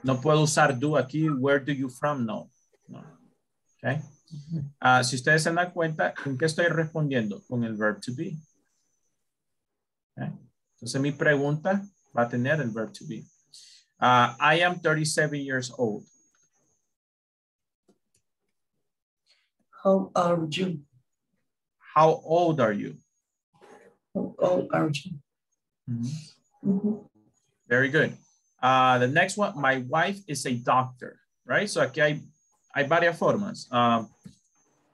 No puedo usar do aquí. Where do you from? No. no. Okay. Uh, si ustedes se dan cuenta, ¿con qué estoy respondiendo? Con el verb to be. Okay. Entonces mi pregunta va a tener el verb to be. Uh, I am 37 years old. How are you? How old are you? How old are you? Mm -hmm. Mm -hmm. Very good. Uh, the next one, my wife is a doctor, right? So aquí hay, hay varias formas. Um,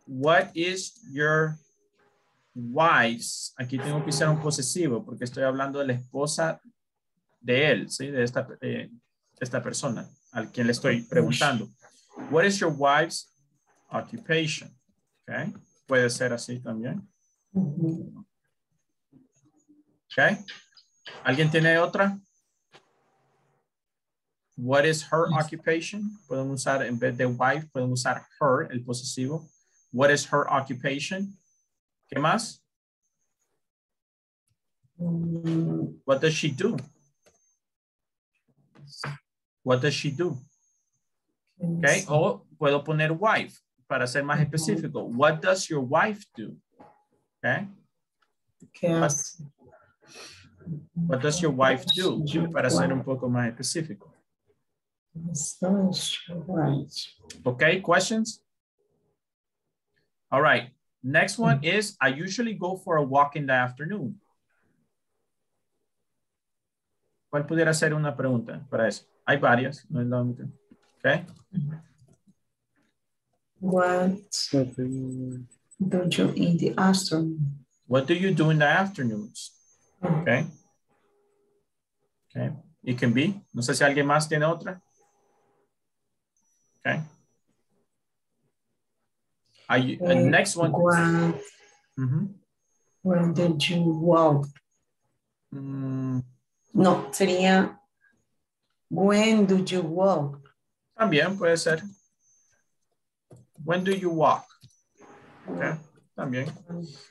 what is your wife's? Aquí tengo que usar un posesivo porque estoy hablando de la esposa de él, ¿sí? De esta, esta persona al quien le estoy preguntando. What is your wife's occupation? Okay. Puede ser así también. Okay. ¿Alguien tiene otra? What is her occupation? Pueden usar, en vez de wife, pueden usar her, el posesivo. What is her occupation? ¿Qué más? What does she do? What does she do? Okay, o puedo poner wife para ser más específico. What does your wife do? Okay. What, what does your wife do? Para ser un poco más específico. Okay, questions? All right, next one is, I usually go for a walk in the afternoon. ¿Cuál pudiera ser una pregunta para eso? Hay varias, no es la única. Okay. What do you in the afternoon? What do you do in the afternoons? Okay. Okay. It can be. No sé si alguien más tiene otra. Okay. Are you, uh, next one. When, Mhm. when did you walk? Mm, No, sería when do you walk? también puede ser. When do you walk? Okay. También.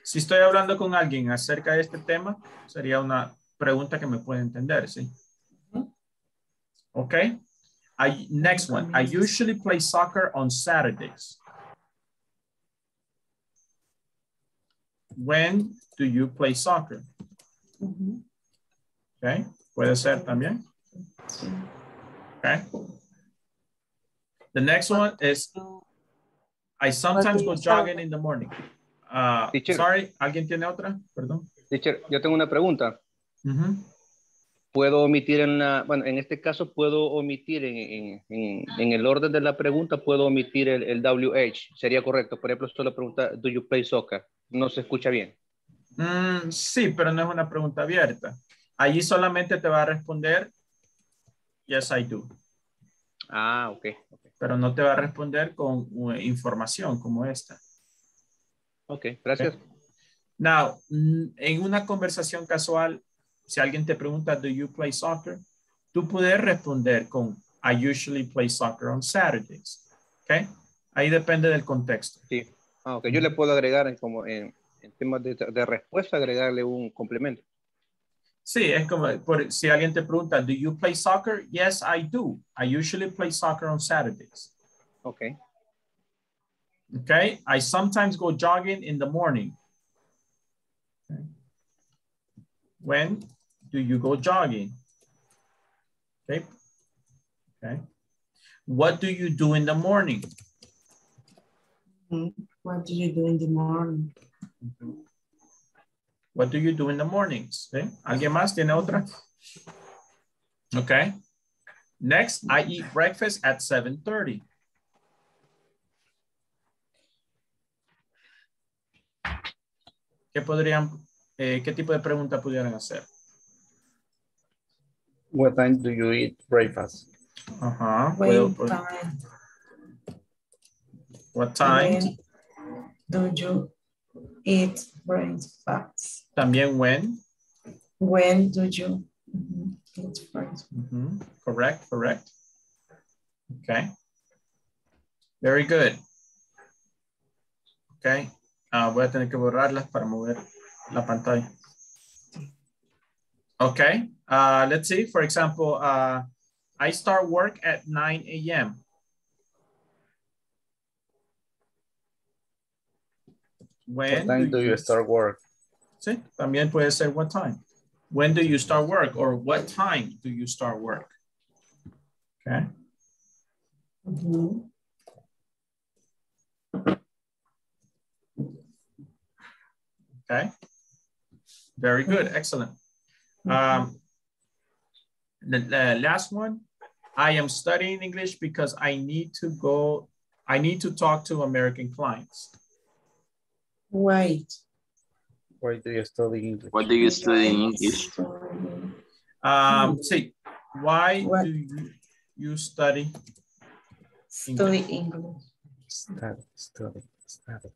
Si estoy hablando con alguien acerca de este tema, sería una pregunta que me puede entender, ¿sí? Okay. I, next one. I usually play soccer on Saturdays. When do you play soccer? Okay. Puede ser también. Okay. The next one is I sometimes go jogging in the morning. Uh, Teacher. sorry, ¿alguien tiene otra? Perdón. Teacher, yo tengo una pregunta. ¿Puedo omitir en la, bueno, en este caso puedo omitir en, en- en- en el orden de la pregunta, puedo omitir el, el WH, sería correcto. Por ejemplo, solo pregunta, ¿do you play soccer? No se escucha bien. Mm, sí, pero no es una pregunta abierta. Allí solamente te va a responder, yes, I do. Ah, ok. Pero no te va a responder con uh, información como esta. Ok, gracias. Now, mm, en una conversación casual, si alguien te pregunta, do you play soccer? Tú puedes responder con, I usually play soccer on Saturdays. ¿Ok? Ahí depende del contexto. Sí. Ah, ok. Yo le puedo agregar en, como en, en temas de, de respuesta, agregarle un complemento. Sí, es como, por, si alguien te pregunta, do you play soccer? Yes, I do. I usually play soccer on Saturdays. Ok. Okay, I sometimes go jogging in the morning. Okay. When do you go jogging? Okay. Okay. What do you do in the morning? Mm, What do you do in the morning? What do you do in the mornings? Okay. ¿Alguien más tiene otra? Okay. Next, I eat breakfast at 7.30. ¿Qué podrían, eh, qué tipo de pregunta pudieran hacer? What time do you eat breakfast? Ajá. When puedo- time, what time? do you eat breakfast? También when. When do you mhm, eat breakfast? Mhm. Correct, correct. Okay. Very good. Okay. Ah, voy a tener que borrarlas para mover la pantalla. Okay. Uh, let's see. For example, uh, I start work at 9 a.m. When What time do you start work? Sí, también puede ser what time. When do you start work or what time do you start work? Okay. Mhm. Okay. Very good. Excellent. Um, the, the last one, I am studying English because I need to go, I need to talk to American clients. Wait. Why do you study English? What do you study in English? Um, see, why What? do you, you study? Study English. Study, study, study.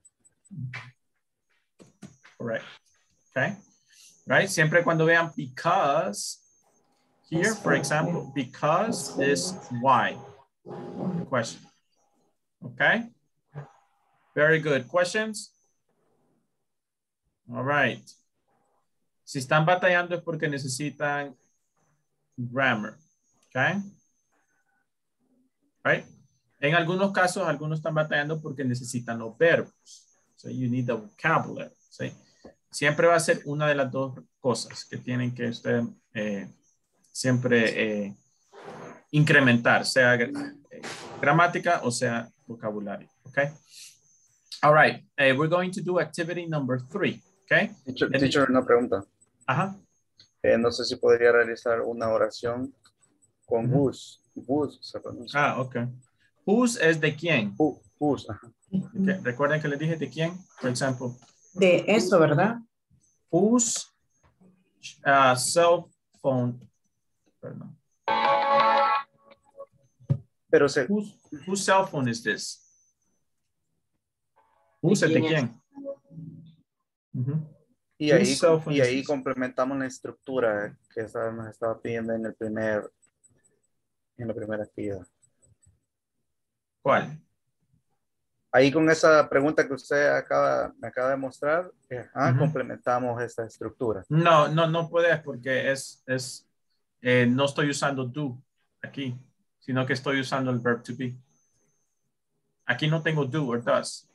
Correct. Okay. Right. Siempre cuando vean because, here, for example, because is why. Question. Okay. Very good. Questions? All right. Si están batallando es porque necesitan grammar. Okay. Right. En algunos casos, algunos están batallando porque necesitan los verbos. So you need the vocabulary. ¿sí? Siempre va a ser una de las dos cosas que tienen que usted eh, siempre eh, incrementar, sea eh, gramática o sea vocabulario. Okay. All right. we're going to do activity number three. Okay. Teacher, una pregunta. Ajá. Eh, no sé si podría realizar una oración con whose. Whose se pronuncia. Ah, ok. Whose es de quién? Who. Whose, ajá. Okay, Recuerden que les dije de quién, por ejemplo. De eso, ¿verdad? Whose uh, cell phone, perdón. Pero se, Whose, whose cell phone is this? Whose es de quién quién? Ujú. y ahí, y ahí complementamos la estructura que estaba- nos estaba pidiendo en el primer, en la primera actividad. ¿Cuál? Ahí con esa pregunta que usted acaba, me acaba de mostrar, eh, ah, Ujú. complementamos esta estructura. No, no, no puedes porque es, es, eh, no estoy usando do aquí, sino que estoy usando el verb to be. Aquí no tengo do or does.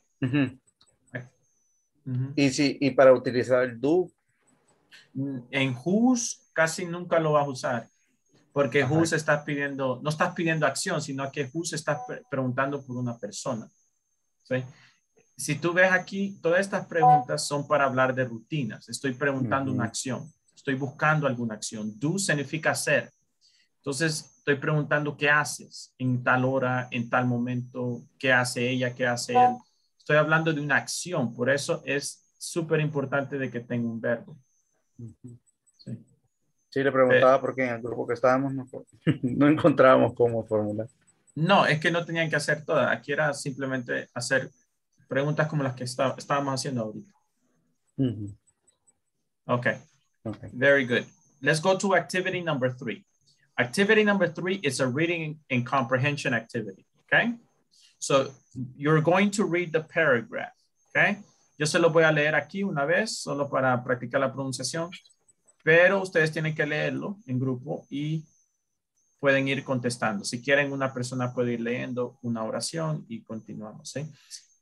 Ujú. Y, si, y para utilizar el do, En whose casi nunca lo vas a usar, porque Ajá. whose estás pidiendo, no estás pidiendo acción, sino que whose estás pre- preguntando por una persona. ¿sí? Si tú ves aquí, todas estas preguntas son para hablar de rutinas. Estoy preguntando una Ujú. acción, estoy buscando alguna acción. Do significa hacer. Entonces, estoy preguntando qué haces en tal hora, en tal momento, qué hace ella, qué hace él. Estoy hablando de una acción, por eso es súper importante de que tenga un verbo. Sí. sí le preguntaba porque en el grupo que estábamos no, no encontrábamos cómo formular. No, es que no tenían que hacer todas. Aquí era simplemente hacer preguntas como las que está- estábamos haciendo ahorita. Ujú. Okay, Okay. very good. Let's go to activity number three. Activity number three is a reading and comprehension activity. Okay, so you're going to read the paragraph. Okay, yo se lo voy a leer aquí una vez, solo para practicar la pronunciación, pero ustedes tienen que leerlo en grupo y pueden ir contestando. Si quieren, una persona puede ir leyendo una oración y continuamos. ¿sí?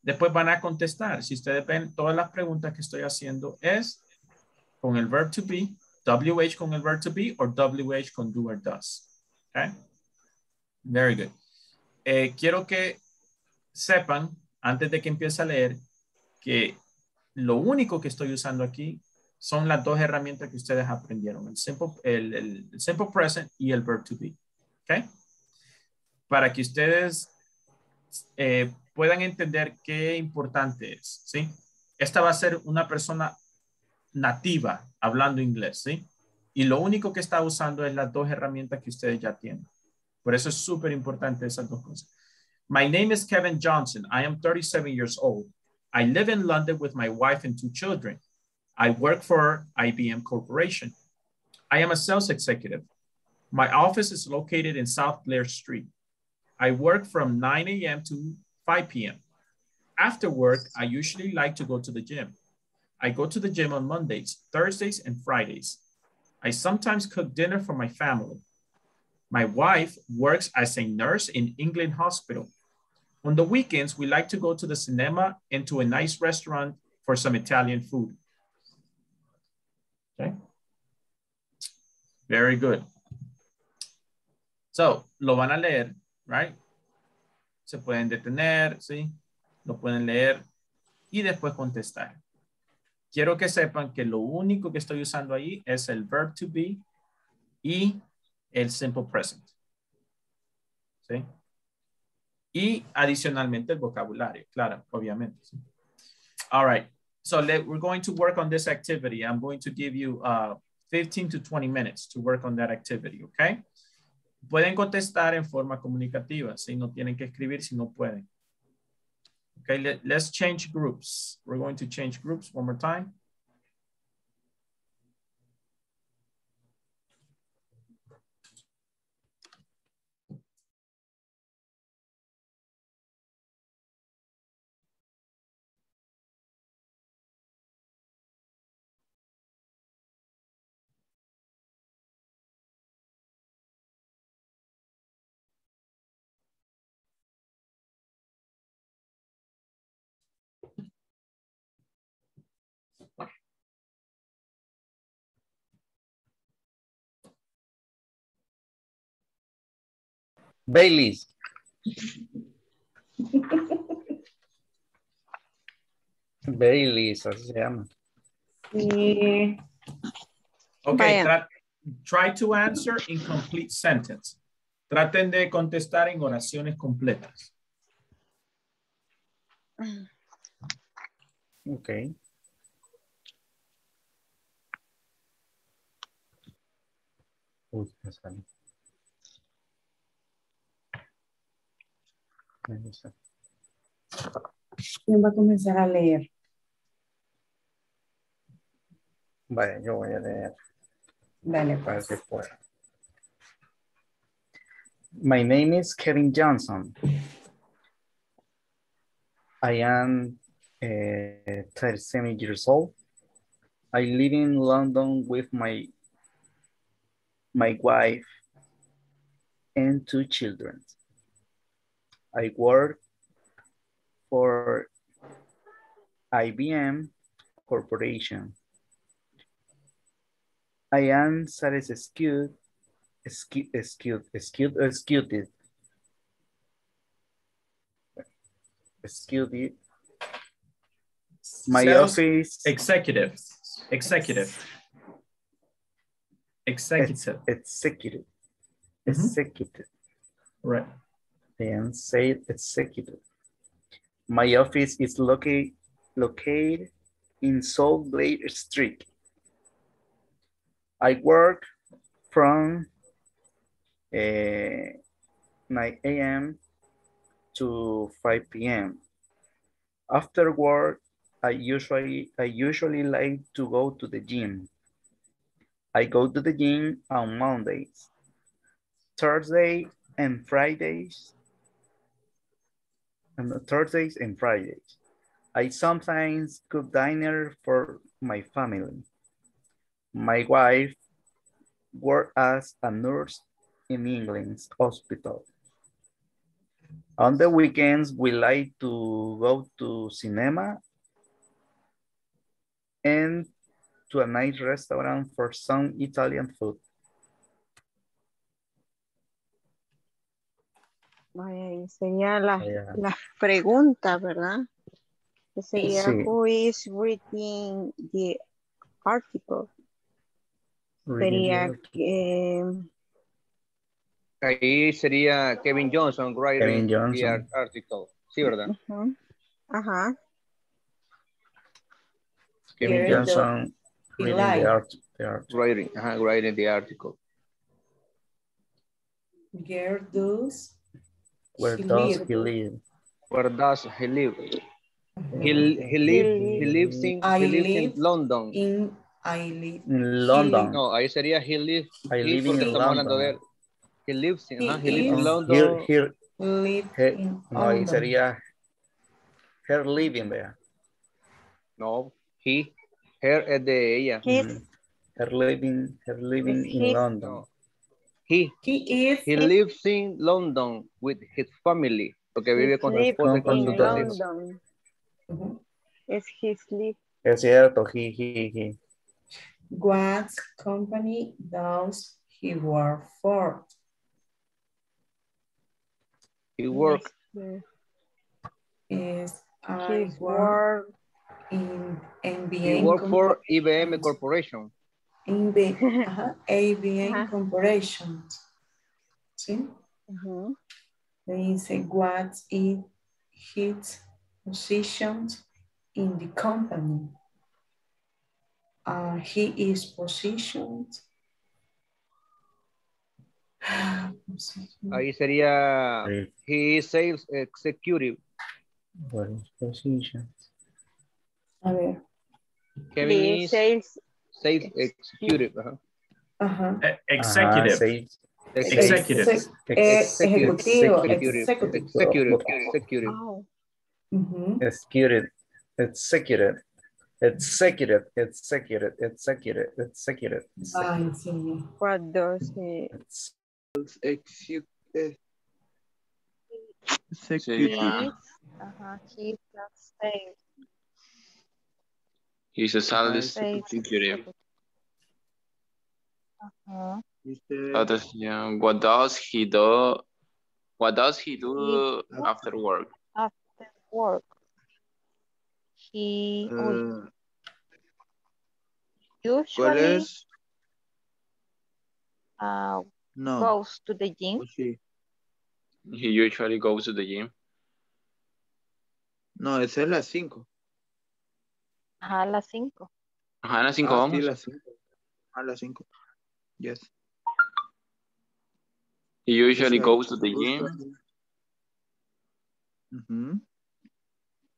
Después van a contestar. Si ustedes ven, todas las preguntas que estoy haciendo es con el verb to be, WH con el verb to be o WH con do or does. Okay? Very good. Eh, quiero que sepan, antes de que empiece a leer, que lo único que estoy usando aquí son las dos herramientas que ustedes aprendieron, el simple, present y el verb to be. ¿Ok? Para que ustedes eh, puedan entender qué importante es, ¿sí? Esta va a ser una persona nativa hablando inglés, ¿sí? Y lo único que está usando es las dos herramientas que ustedes ya tienen. Por eso es súper importante esas dos cosas. My name is Kevin Johnson. I am 37 years old. I live in London with my wife and two children. I work for IBM Corporation. I am a sales executive. My office is located in South Blair Street. I work from 9 a.m. to 5 p.m. After work, I usually like to go to the gym. I go to the gym on Mondays, Thursdays, and Fridays. I sometimes cook dinner for my family. My wife works as a nurse in England Hospital. On the weekends, we like to go to the cinema and to a nice restaurant for some Italian food. Okay. Very good. So, lo van a leer, right? Se pueden detener, ¿sí? Lo pueden leer y después contestar. Quiero que sepan que lo único que estoy usando ahí es el verb to be y el simple present. ¿Sí? Y adicionalmente el vocabulario, claro, obviamente. All right. So we're going to work on this activity. I'm going to give you uh, 15 to 20 minutes to work on that activity, okay? Pueden contestar en forma comunicativa, si no tienen que escribir si no pueden. Okay, let, let's change groups. We're going to change groups one more time. Baileys. Baileys, así se llama. Y Okay, try to answer in complete sentence. Traten de contestar en oraciones completas. Okay. Uy, me sale. ¿Quién va a comenzar a leer? Vaya, yo voy a leer. Dale, pues. My name is Kevin Johnson. I am uh, 37 years old. I live in London with my my wife and two children. I work for IBM Corporation. I am satisfied, skilled, skilled, skilled, skilled, skilled. My Sales office Executive. Executive. Executive. executive, Mhm. executive. Right. And say executive. My office is located located in Salt Lake Street. I work from uh, 9 a.m. to 5 p.m. After work, I usually I usually like to go to the gym. I go to the gym on Mondays, Thursday, and Fridays Thursdays and Fridays. I sometimes cook dinner for my family. My wife works as a nurse in England's hospital. On the weekends, we like to go to cinema and to a nice restaurant for some Italian food. Sería la, Vaya. la pregunta, ¿verdad? Que sería, Sí. who is reading the article? Reading the Sería article. que, Ahí sería Kevin Johnson writing Kevin the Johnson. art- article. Sí, ¿verdad? ujú, ajá, Kevin Here Johnson reading Eli. the art, the art. Writing, ajá, writing the article. Does Where he does live? he live? Where does he live? He, he, live, he lives in, I he lives in London. in I live. In London. No, ahí sería he live, I he live in estamos de London. él. He lives in, He ajá, he lives in is- London. Here, here, Live he- in no, ahí sería her living, vea. No, he, her es de ella. He's- Mhm. Her living, her living in London. No. He, He is he lives in London with his family. Porque vive con su esposa y con in sus dos hijos. London. Ujú. Es his live. Es cierto, he, he, he. What company does he work for? He work, Is I work work. in NBA. he work for IBM Corporation. In the ajá, ABN Ajá. Corporation. ¿Sí? ujú, Le dice, what is his position in the company? Uh, he is positioned. Ahí sería, Great. he is sales executive. What is position? A ver, Kevin he is sales sales executive. ajá. ajá. E- Executive. Ajá, sí. Executive. Exe- eh, ejecutivo, Executive. executive. Executive. Executive. Oh, Ujú. Executive, executive, executive, executive, executive, executive. Ay, sí. what does he Sería, Ajá, he does sales. He's a sales Sales executive. Ajá. Otra sería, what does he do? What does he do after work? After work. He uy, ¿Cuál usually es? uh, No. goes to the gym. He usually goes to the gym. No, esa es las 5. Ajá, a las 5. Ajá, a las 5 Ah, vamos. sí, las 5. A las 5. Yes. He usually goes to the gym.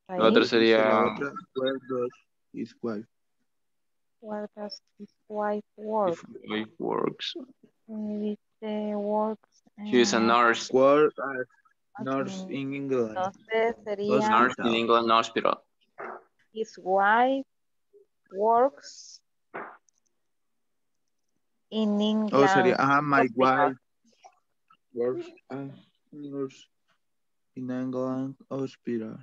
La otra sería la otra, where does his wife? Where does his wife work? wife works. Dice works. She is a nurse. Where are nurse in England? Entonces sería Nurse in England Hospital. His wife works in England. Oh, sería, ajá, ah, my hospital. wife works ah, as nurse in England hospital.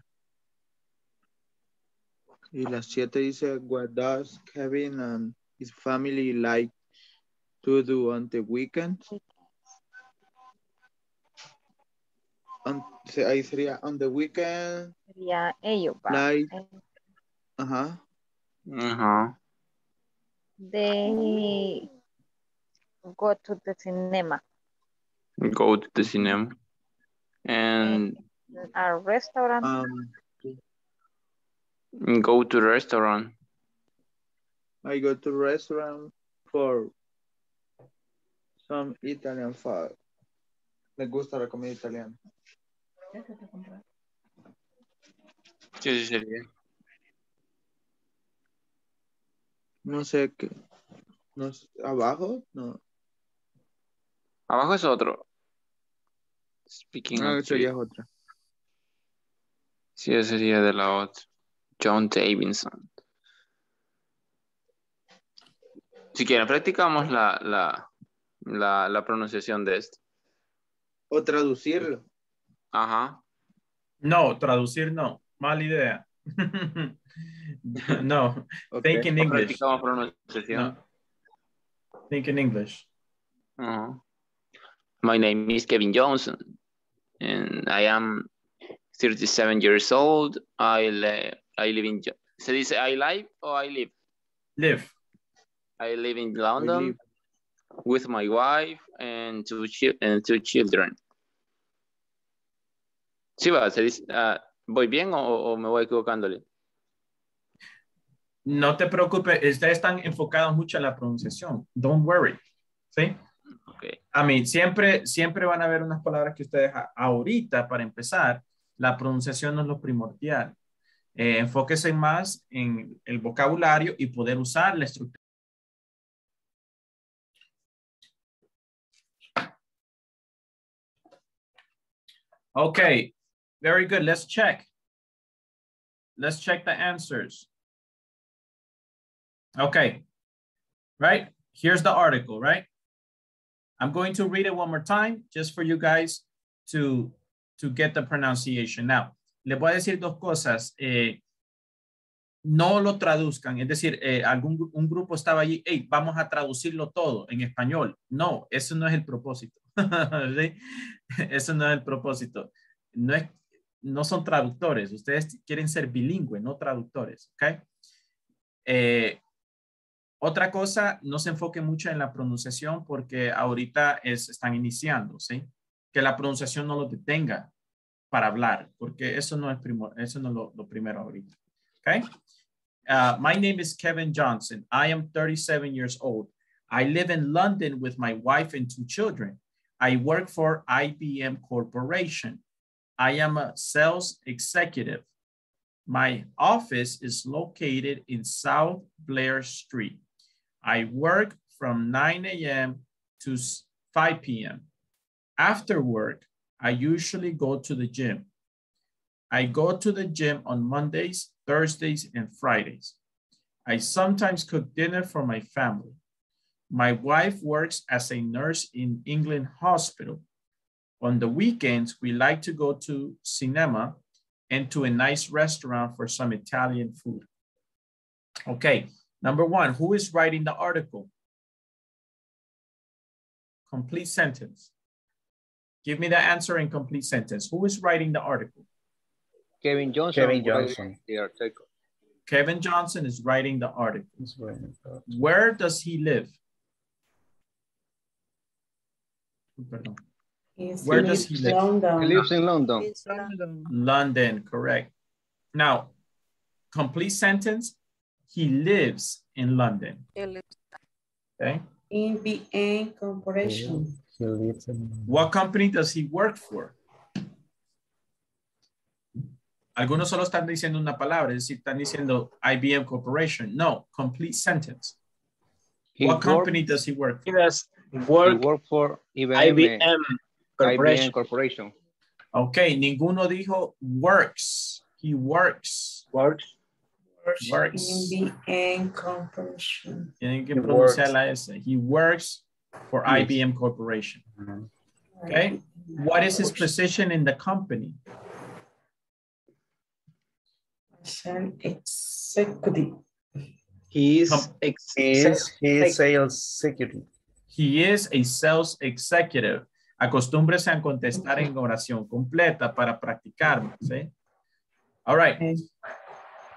Y la 7 dice, what does Kevin and his family like to do on the weekend? On- ahí sería on the weekend, Sería ellos, va. Like, Eh, ajá, Ajá. They go to the cinema. Go to the cinema. And A restaurant. um, go to restaurant. I go to restaurant for some Italian food. Me gusta la comida italiana. Sí, sí sería. No sé qué. No sé, ¿Abajo? No. Abajo es otro. Speaking No, of sería otra. Sí, sería de la otra. John Davidson. Si quieren, practicamos la, la, la, la pronunciación de esto. O traducirlo. Ajá. No, traducir no. Mala idea. no. Think in English. Practicamos pronunciación. No. Think in English. Uh-huh. My name is Kevin Johnson, and I am 37 years old. I, li- I live in... Jo- ¿Se dice I live o I live? Live. I live in London with my wife and two, and two children. Sí, va, se dice, ah, ¿voy bien o, o me voy equivocándole? No te preocupes, ustedes están enfocados mucho en la pronunciación. Don't worry. ¿Sí? Okay. A mí, siempre, siempre van a haber unas palabras que ustedes ahorita, para empezar, la pronunciación no es lo primordial. Eh, enfóquese más en el vocabulario y poder usar la estructura. Okay, very good. Let's check. Let's check the answers. Okay, right? Here's the article, right? I'm going to read it one more time just for you guys to, to get the pronunciation. Now, les voy a decir dos cosas. Eh, no lo traduzcan, es decir, eh, algún un grupo estaba allí, hey, vamos a traducirlo todo en español. No, eso no es el propósito. Eso no es el propósito. No, es, no son traductores, ustedes quieren ser bilingües, no traductores, ¿ok? Eh, otra cosa, no se enfoque mucho en la pronunciación porque ahorita es, están iniciando, ¿sí? Que la pronunciación no lo detenga para hablar, porque eso no es, primo, eso no es lo, primero ahorita, ¿ok? Uh, my name is Kevin Johnson. I am 37 years old. I live in London with my wife and two children. I work for IBM Corporation. I am a sales executive. My office is located in South Blair Street. I work from 9 a.m. to 5 p.m. After work, I usually go to the gym. I go to the gym on Mondays, Thursdays, and Fridays. I sometimes cook dinner for my family. My wife works as a nurse in England Hospital. On the weekends, we like to go to cinema and to a nice restaurant for some Italian food. Okay, number one, who is writing the article? Complete sentence. Give me the answer in complete sentence. Who is writing the article? Kevin Johnson. Kevin Johnson. The article. Kevin Johnson is writing the article. Where does he live? Perdón. He's Where does he live? London. He lives in London. London, correct. Now, complete sentence, he lives in London. Okay. In BN Corporation. He lives in What company does he work for? Algunos solo están diciendo una palabra, es decir, están diciendo IBM Corporation. No, complete sentence. He what company does he work He for? does He work work for IBM, IBM Corporation. IBM Corporation. Ok, ninguno dijo works. He works. Works. Works. In BN Corporation. Tienen que He pronunciar works. la S. He works for Yes. IBM Corporation. Okay. What is his position in the company? An executive. He is Com- ex- He is, he is sales executive. He is a sales executive. Acostúmbrese a contestar en oración completa para practicar, ¿sí? All right.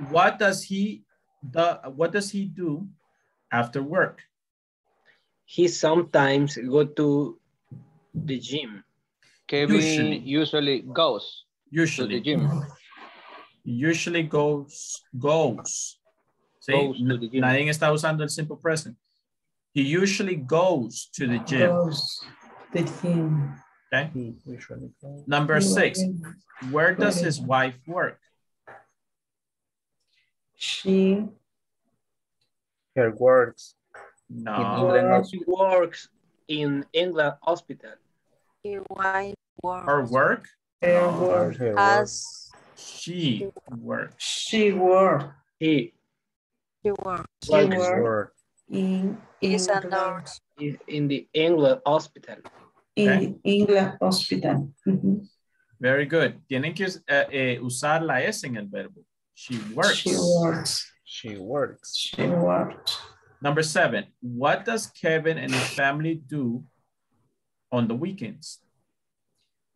What does he the what does he do after work? He sometimes go to the gym. Kevin Usually. usually, goes to the gym. Usually goes goes. ¿sí? Goes to the gym. Nadie está usando el simple present. He usually goes to the gym. Goes to the gym. Okay. He usually goes. Number six. Where does his wife work? She Her works. No. England. He works in England hospital. He wife Her work? her No. work. Her works. as She works. She work. He he works. She Works. work Work. in He's a England. nurse. is in the England hospital. In England hospital. Mhm. Very good. Tienen que eh, eh, usar la S en el verbo. She works. She works. She works. She works. Number seven. What does Kevin and his family do on the weekends?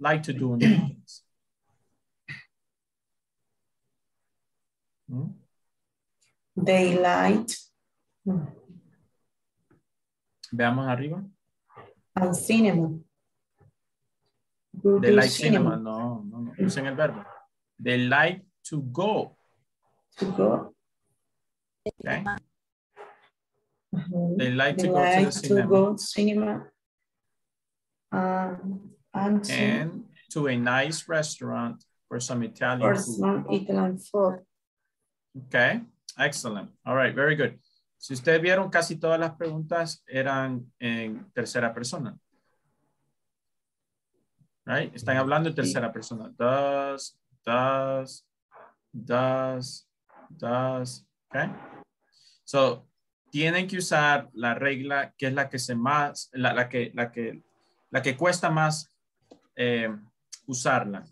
Like to do on the weekends? Hmm? Daylight Veamos arriba. and cinema. They like cinema. No, no, no. Usen el verbo. They like to go. To go. Okay. Mhm. They like to go to the to cinema. go cinema. Um, and to And to a nice restaurant for some Italian for food. some Italian food. Okay, excellent. All right, very good. Si ustedes vieron, casi todas las preguntas eran en tercera persona. Right? Están hablando en tercera persona. Does, does, does, does. Okay. So, tienen que usar la regla que es la que se más, la, la que, la que, la que cuesta más eh, usarla.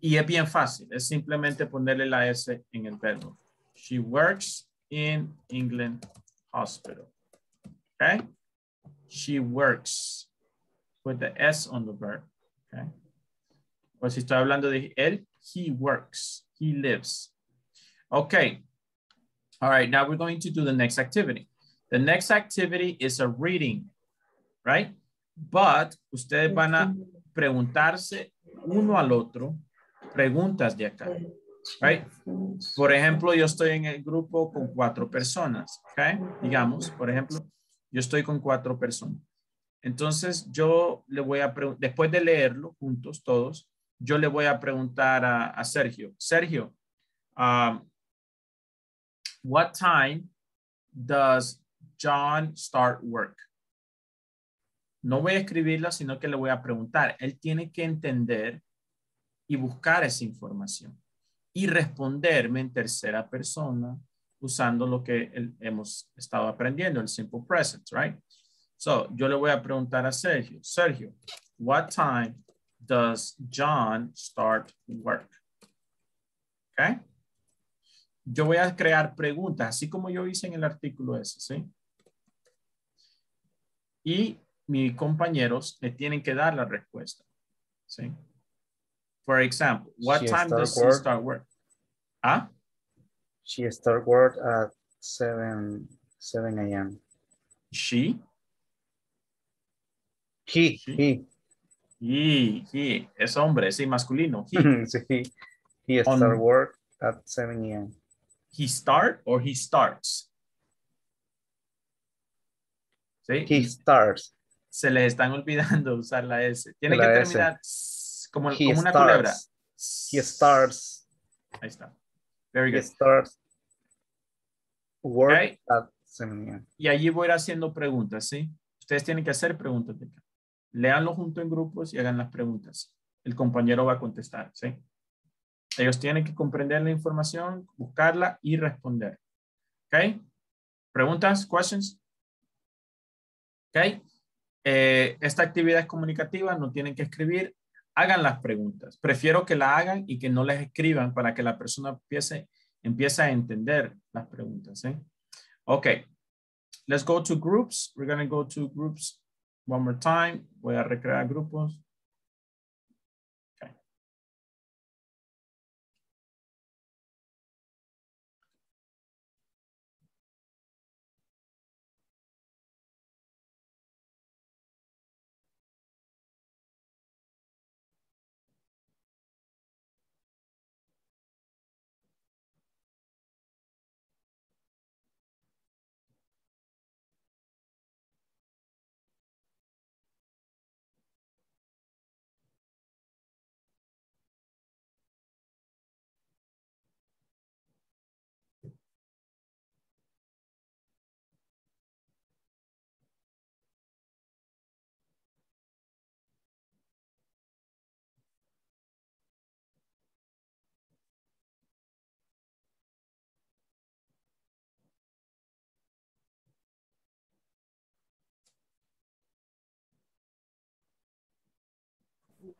Y es bien fácil, es simplemente ponerle la S en el verbo. She works in England Hospital. Okay? She works. Put the S on the verb. Okay? O si estoy hablando de él, he works. He lives. Okay. All right, now we're going to do the next activity. The next activity is a reading, right? But ustedes van a preguntarse uno al otro preguntas de acá, right? Por ejemplo, yo estoy en el grupo con cuatro personas, ¿ok? Digamos, por ejemplo, yo estoy con cuatro personas. Entonces, yo le voy a preguntar, después de leerlo juntos todos, yo le voy a preguntar a, a Sergio. Sergio, um, what time does John start work? No voy a escribirla, sino que le voy a preguntar. Él tiene que entender y buscar esa información y responderme en tercera persona usando lo que hemos estado aprendiendo, el simple present, right? So, yo le voy a preguntar a Sergio, Sergio, what time does John start work? Okay. Yo voy a crear preguntas, así como yo hice en el artículo ese, ¿sí? Y mis compañeros le tienen que dar la respuesta, ¿sí? For example, what She time does he work. start work? ¿Ah? She start work at 7, 7 a.m. She? He, he. He, he, es hombre, sí, masculino. He. sí. He On- start work at 7 a.m. He start or he starts? ¿Sí? He starts. Se les están olvidando usar la S. Tiene La que terminar s- como, He como una starts. culebra. He starts. Ahí está. Very He good. starts work Okay. at 7 a.m. Y allí voy a ir haciendo preguntas, ¿sí? Ustedes tienen que hacer preguntas. de acá. Léanlo junto en grupos y hagan las preguntas. El compañero va a contestar, ¿sí? Ellos tienen que comprender la información, buscarla y responder. ¿Ok? ¿Preguntas? ¿Questions? ¿Ok? Eh, esta actividad es comunicativa, no tienen que escribir. Hagan las preguntas. Prefiero que la hagan y que no les escriban para que la persona empiece, a entender las preguntas, ¿sí? Ok. Let's go to groups. We're going to go to groups one more time. Voy a recrear grupos.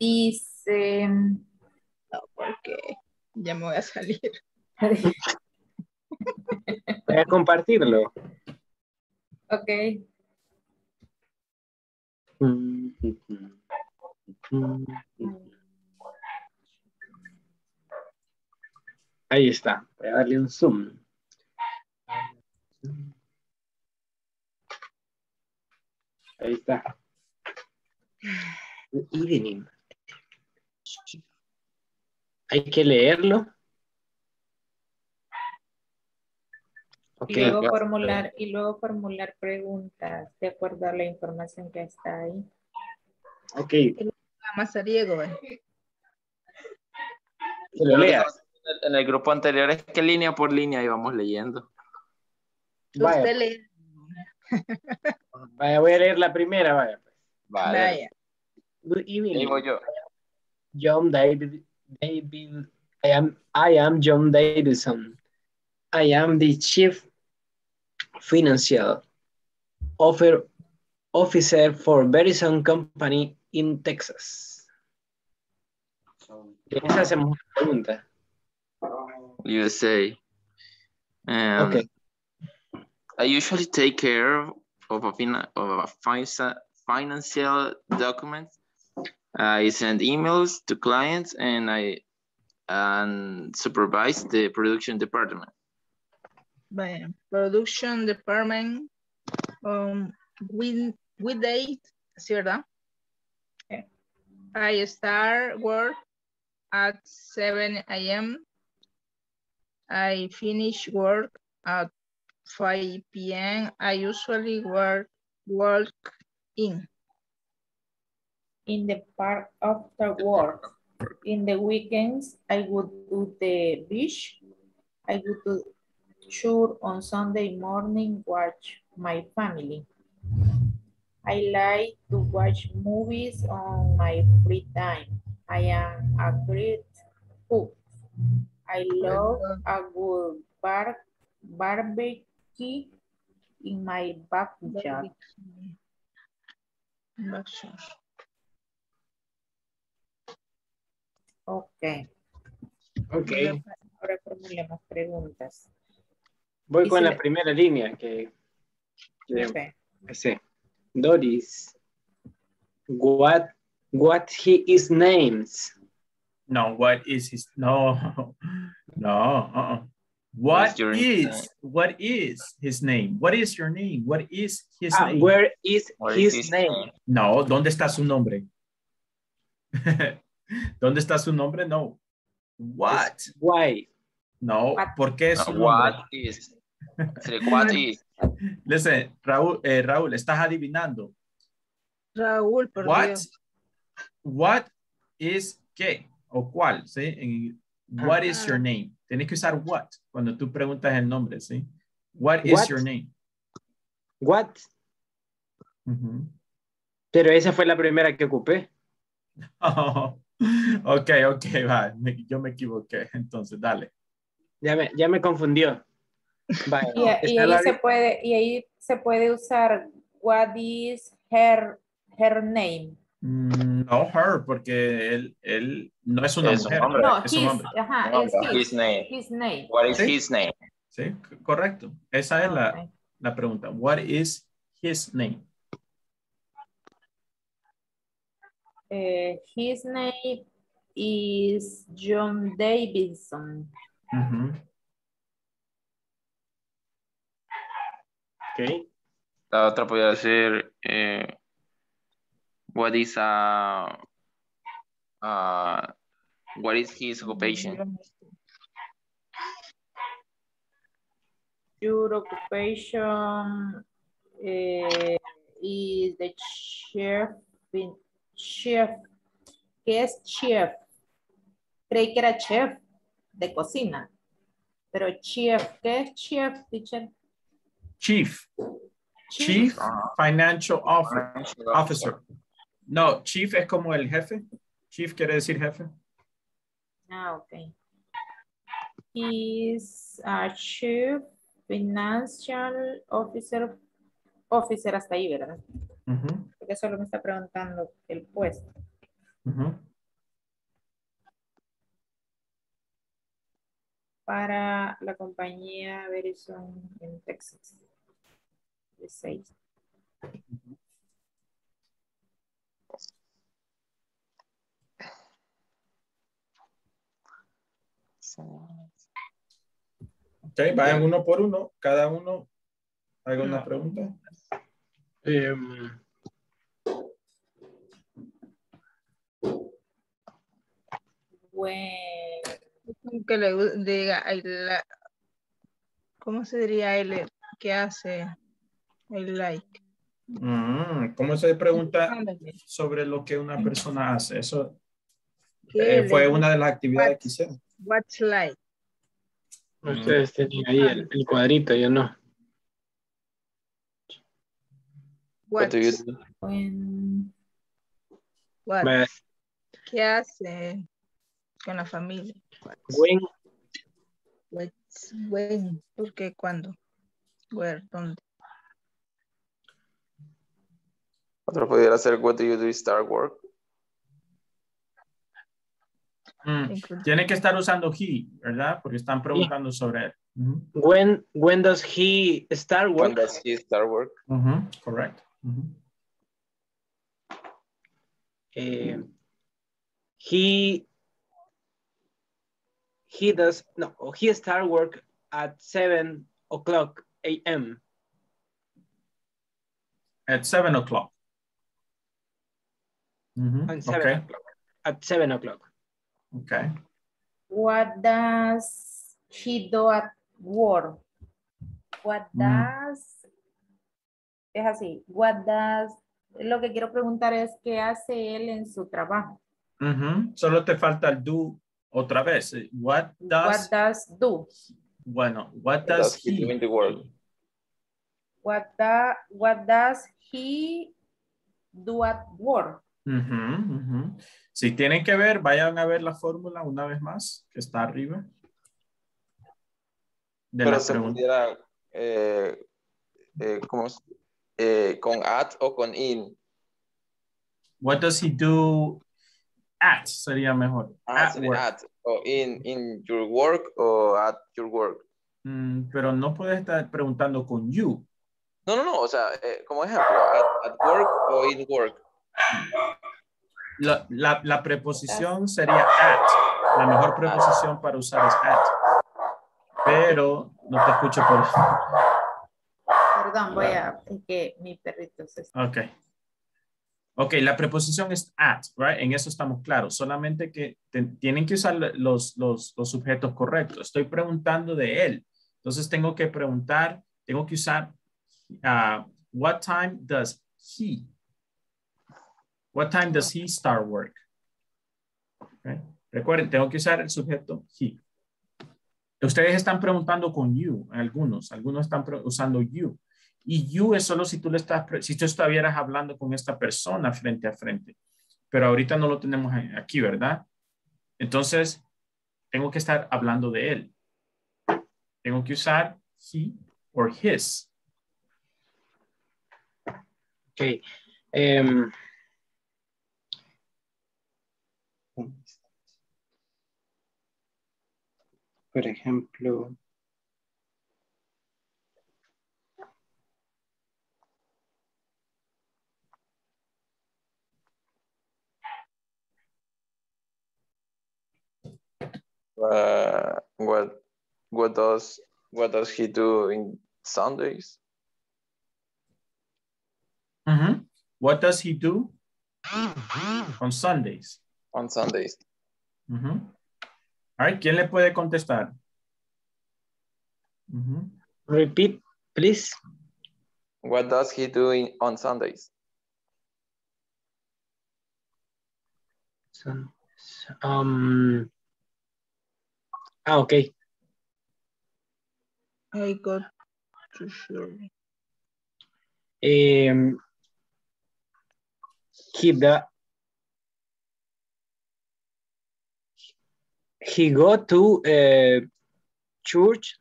Dice, No, porque ya me voy a salir. Voy a compartirlo. ok, Ahí está. Voy a darle un zoom. Ahí está. Good evening. Hay que leerlo. Y luego formular, y luego formular preguntas de acuerdo a la información que está ahí. Ok. Mazariego. eh. Que lo lea. En el grupo anterior es que línea por línea íbamos leyendo. Vaya, Usted lee. vaya, voy a leer la primera, vaya. Vale. Vaya. Good evening. Digo yo. John David, David, I am, I am John Davidson. I am the chief financial offer, officer for Verizon Company in Texas. Esa hacemos pregunta. USA. Um, Okay. I usually take care of a, fin of a fin- financial documents. I send emails to clients and I and supervise the production department. Vaya. Production Department. Um, with, with date. ¿Sí, verdad? Okay. I start work at 7 a.m. I finish work at 5 p.m. I usually work work in. In the park after work. In the weekends, I would do the beach. I would do sure on Sunday morning watch my family. I like to watch movies on my free time. I am a great cook. I love a good bar barbecue in my backyard. Ok. Ok. Ahora formulemos preguntas. Voy con si la le- primera línea que, que Ok. empecé. Doris. What, what he is names? No, what is his, no, no, uh-uh. What What's your is, name? what is his name? What is your name? What is his Ah, name? where is Where his is his name? name? No, ¿dónde está su nombre? ¿Dónde está su nombre? No. What? Why? No, ¿por qué es su nombre? what is? What is? Listen, Raúl, eh, Raúl, estás adivinando. Raúl, por What? Dios. What is qué o cuál, ¿sí? En- what is your name? Tienes que usar what cuando tú preguntas el nombre, ¿sí? What is What? your name? What? Pero esa fue la primera que ocupé. Oh, ok, ok, va. me- yo me equivoqué. Entonces, dale. Ya me, ya me confundió. Y, y ahí la- se puede, y ahí se puede usar what is her, her name. Mm, No, her, porque él, él no es una Es un mujer. hombre. No, es un his, hombre. ajá, No, es his his, name. his name. What is Sí. his name? Sí, correcto. Esa es la, la pregunta. What is his name? Eh, his name is John Davidson. Ujú. Ok. La otra podría ser eh, what is uh, uh, what is his occupation? Your occupation eh, is the chef. in- Chef. ¿Qué es chef? Creí que era chef de cocina. Pero chef, ¿qué es chef, teacher? Chief. Chief Financial Officer. Officer. No, chief es como el jefe. Chief quiere decir jefe. Ah, ok. Is a chief financial officer. Officer hasta ahí, ¿verdad? Porque solo me está preguntando el puesto. Para la compañía Verizon en Texas. De seis. Ok, vayan uno por uno. Cada uno haga una No. pregunta. Em, Bueno, Que le diga, la- ¿cómo se diría él? ¿Qué hace? I like. Mm, ¿Cómo se pregunta sobre lo que una persona hace? Eso ¿Qué eh, fue una de las actividades What? que hicieron. What's like? ustedes tenían ahí el, el cuadrito, yo no. What do you do? when, what? Vaya, ¿Qué hace con la familia? When, What's when? ¿Por qué? ¿Cuándo? Where? ¿Dónde? Otro pudiera ser what do you do start work? Mm, Tiene que estar usando he, ¿verdad? Porque están preguntando sobre él. Ujú, when, when does he start When work? does he start work? ujú, Correcto. Ujú. Eh, he he does no he start work at seven o'clock a.m. At seven o'clock. Ujú, on seven Okay, o'clock at seven o'clock. okay. what does he do at work? What Mm. does, es así, what does, lo que quiero preguntar es qué hace él en su trabajo. Solo te falta el do otra vez. What does, What does do? bueno, what does does he do in the work? What, da, what does he do at work? Ujú, ujú. Si tienen que ver, vayan a ver la fórmula una vez más, que está arriba. De Pero la se pregunta. pudiera eh, eh, ¿cómo es? Eh, con at o con in. What does he do at? Sería mejor. Ah, At sería work. at o in in your work o at your work. Mm, pero no puedes estar preguntando con you. No, no, no, o sea, eh, como ejemplo, at, at work o in work. La, la, la preposición sería at. La mejor preposición para usar es at. Pero no te escucho por... Perdón, voy a, es que mi perrito se está. Ok. Ok, la preposición es at, right? En eso estamos claros. Solamente que te- tienen que usar los, los, los sujetos correctos. Estoy preguntando de él. Entonces tengo que preguntar, tengo que usar, uh, what time does he? What time does he start work? Okay. Recuerden, tengo que usar el sujeto he. Ustedes están preguntando con you, algunos, algunos están usando you. Y you es solo si tú le estás, si tú estuvieras hablando con esta persona frente a frente. Pero ahorita no lo tenemos aquí, ¿verdad? Entonces, tengo que estar hablando de él. Tengo que usar he or his. Ok. Em, por ejemplo, Uh, what what does what does he do in Sundays? Ujú. What does he do on Sundays? On Sundays. Ujú. All right, ¿quién le puede contestar? Ujú. repeat, please. What does he do in, on Sundays? Sun- Um, ah, ok. I got to surely. Em, he da, he go to uh, church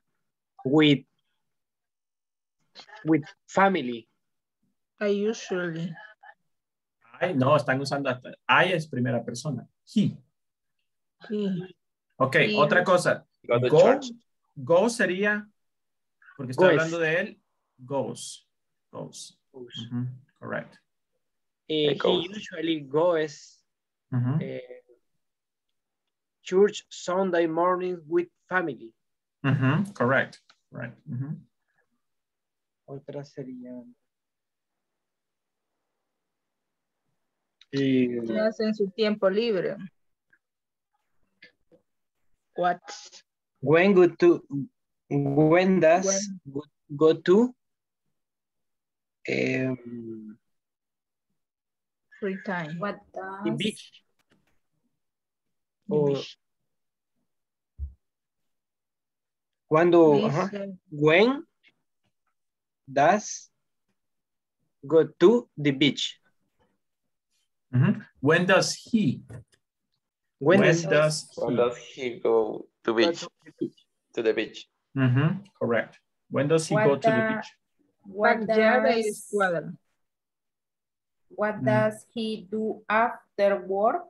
with with family. I usually. I, no, están usando hasta. I es primera persona. He. He. Ok, otra cosa. Go Go, sería, porque está Goes. hablando de él, goes. Goes. Ujú, Correct. Eh, he goes. usually goes Ujú, eh, church Sunday morning with family. ujú, Correct. Right. Otra sería. Eh, ¿Qué hace en su tiempo libre? What? when go to when does go, go to um, Free time. What the does beach The or beach. cuando Dice, ajá, uh-huh. uh, when does go to the beach Ujú. When does he? When, When does, does When he? does he go to beach? to the beach? To the beach. Ujú, Correct. When does he What go to the the- beach? what ¿Cuál yarda y does what Mm. does he do after work?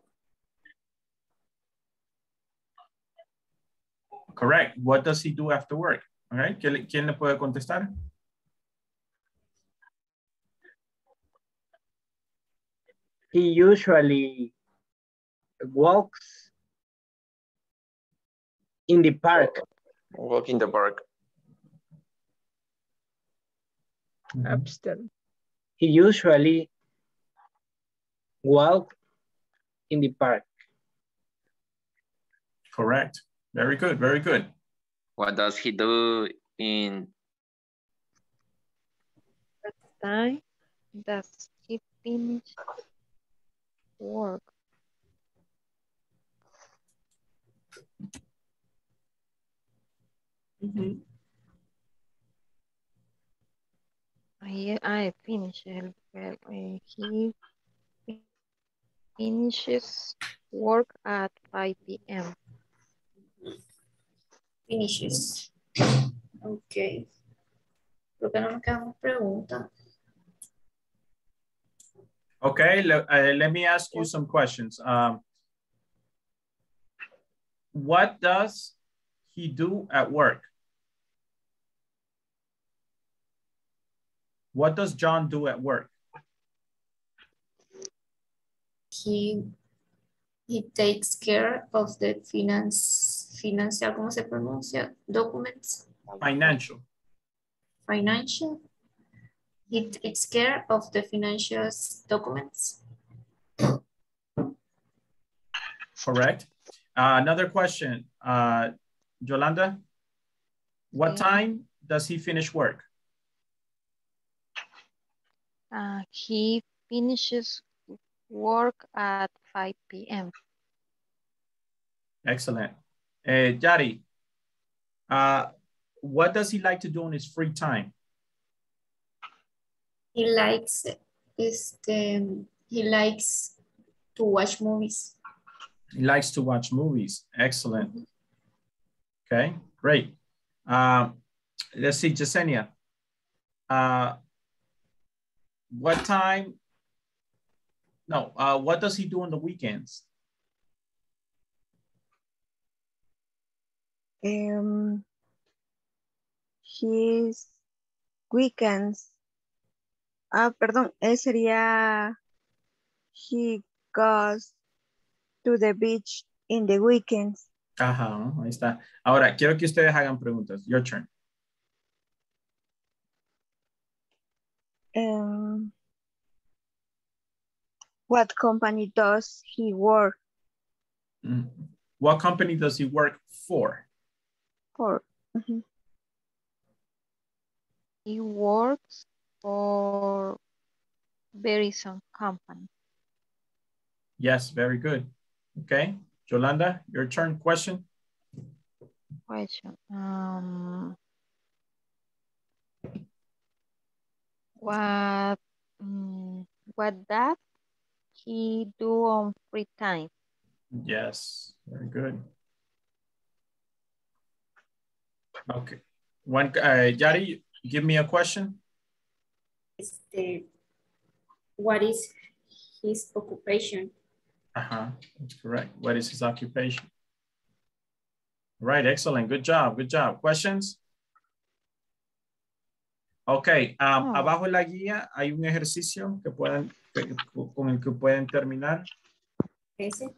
Correct. What does he do after work? All right. ¿Quién le, quién le puede contestar? he usually walks in the park oh, Walk in the park. Upstairs. he usually walk in the park Correct. Very good. Very good. What does he do in time does he finish work? I, I finish el verb, eh, he finishes work at 5 p.m. Finishes. Ok. Creo que no nos quedan más preguntas. Okay. le- uh, let me ask you some questions. Um, what does he do at work? What does John do at work? He he takes care of the finance financial ¿cómo se pronuncia? documents. Financial. Financial. He takes care of the financial documents. Correct. Uh, another question, uh, Yolanda, what time does he finish work? Uh, he finishes work at 5 p.m. Excellent. Uh, Yari, uh, what does he like to do in his free time? He likes is the he likes to watch movies. He likes to watch movies. Excellent. Okay, great. Um, let's see, Jasenia. Uh, what time? No, uh, what does he do on the weekends? Um, his weekends. Ah, perdón, sería he goes to the beach in the weekends. Ajá, ahí está. Ahora, quiero que ustedes hagan preguntas. Your turn. Um, what company does he work Mm. What company does he work for? for? Mhm. He works for Verizon Company. Yes, very good. Okay, Yolanda, your turn. Question. Question. Um, what mm, what does he do on free time? Yes, very good. Okay. One, uh, Yari, give me a question. Este, what is his occupation? Uh-huh, that's correct. What is his occupation? Right, excellent. Good job, good job. Questions? Ok, um, abajo en la guía hay un ejercicio que pueden, que- con el que pueden terminar. Ese.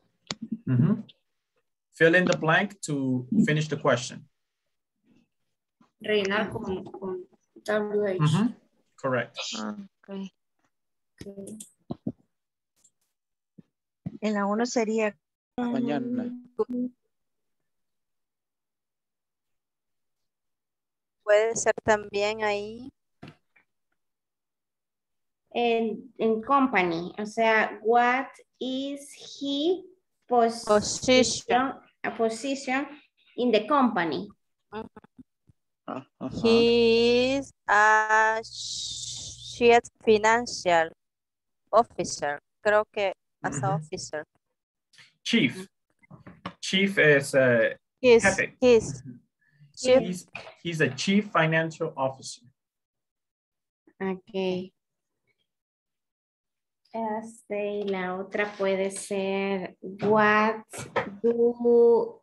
Ujú. Fill in the blank to finish the question. Rellenar con, con WH. Ujú, Correct. Okay. Okay. En la uno sería Mañana. Puede ser también ahí. En, en company, o sea, what is he position, a position in the company? He is a chief financial officer. Creo que as a Ujú. officer. Chief. Chief is uh, He's, jefe. he's chief He's, he's a chief financial officer. Ok. Este, y la otra puede ser what do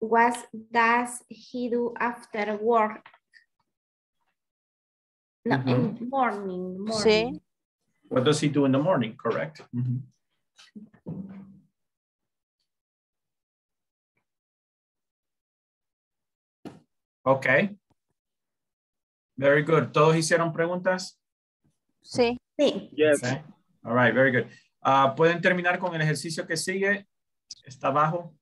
what does he do after work? No, in the morning, morning. What does he do in the morning? Correct. Mhm. Okay. Very good. ¿Todos hicieron preguntas? Sí. Sí. Yes. All right, very good. Ah, Pueden terminar con el ejercicio que sigue. Está abajo,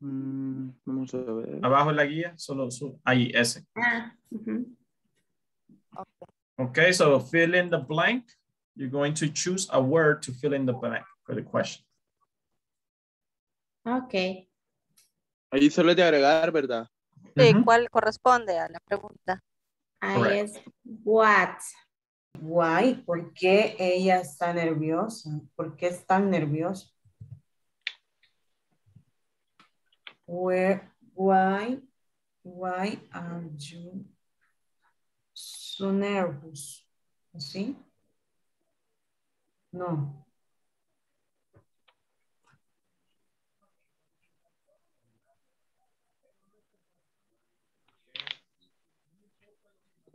Mm, vamos a ver. abajo en la guía, solo su, ahí, ese. Ah, ujú. Okay, so fill in the blank. You're going to choose a word to fill in the blank for the question. Ok. Ahí solo es de agregar, ¿verdad? Sí, ¿cuál corresponde a la pregunta? Ahí es what. Why, ¿por qué ella está nerviosa? ¿Por qué es tan nerviosa? Where, why, why are you so nervous? ¿Sí? No.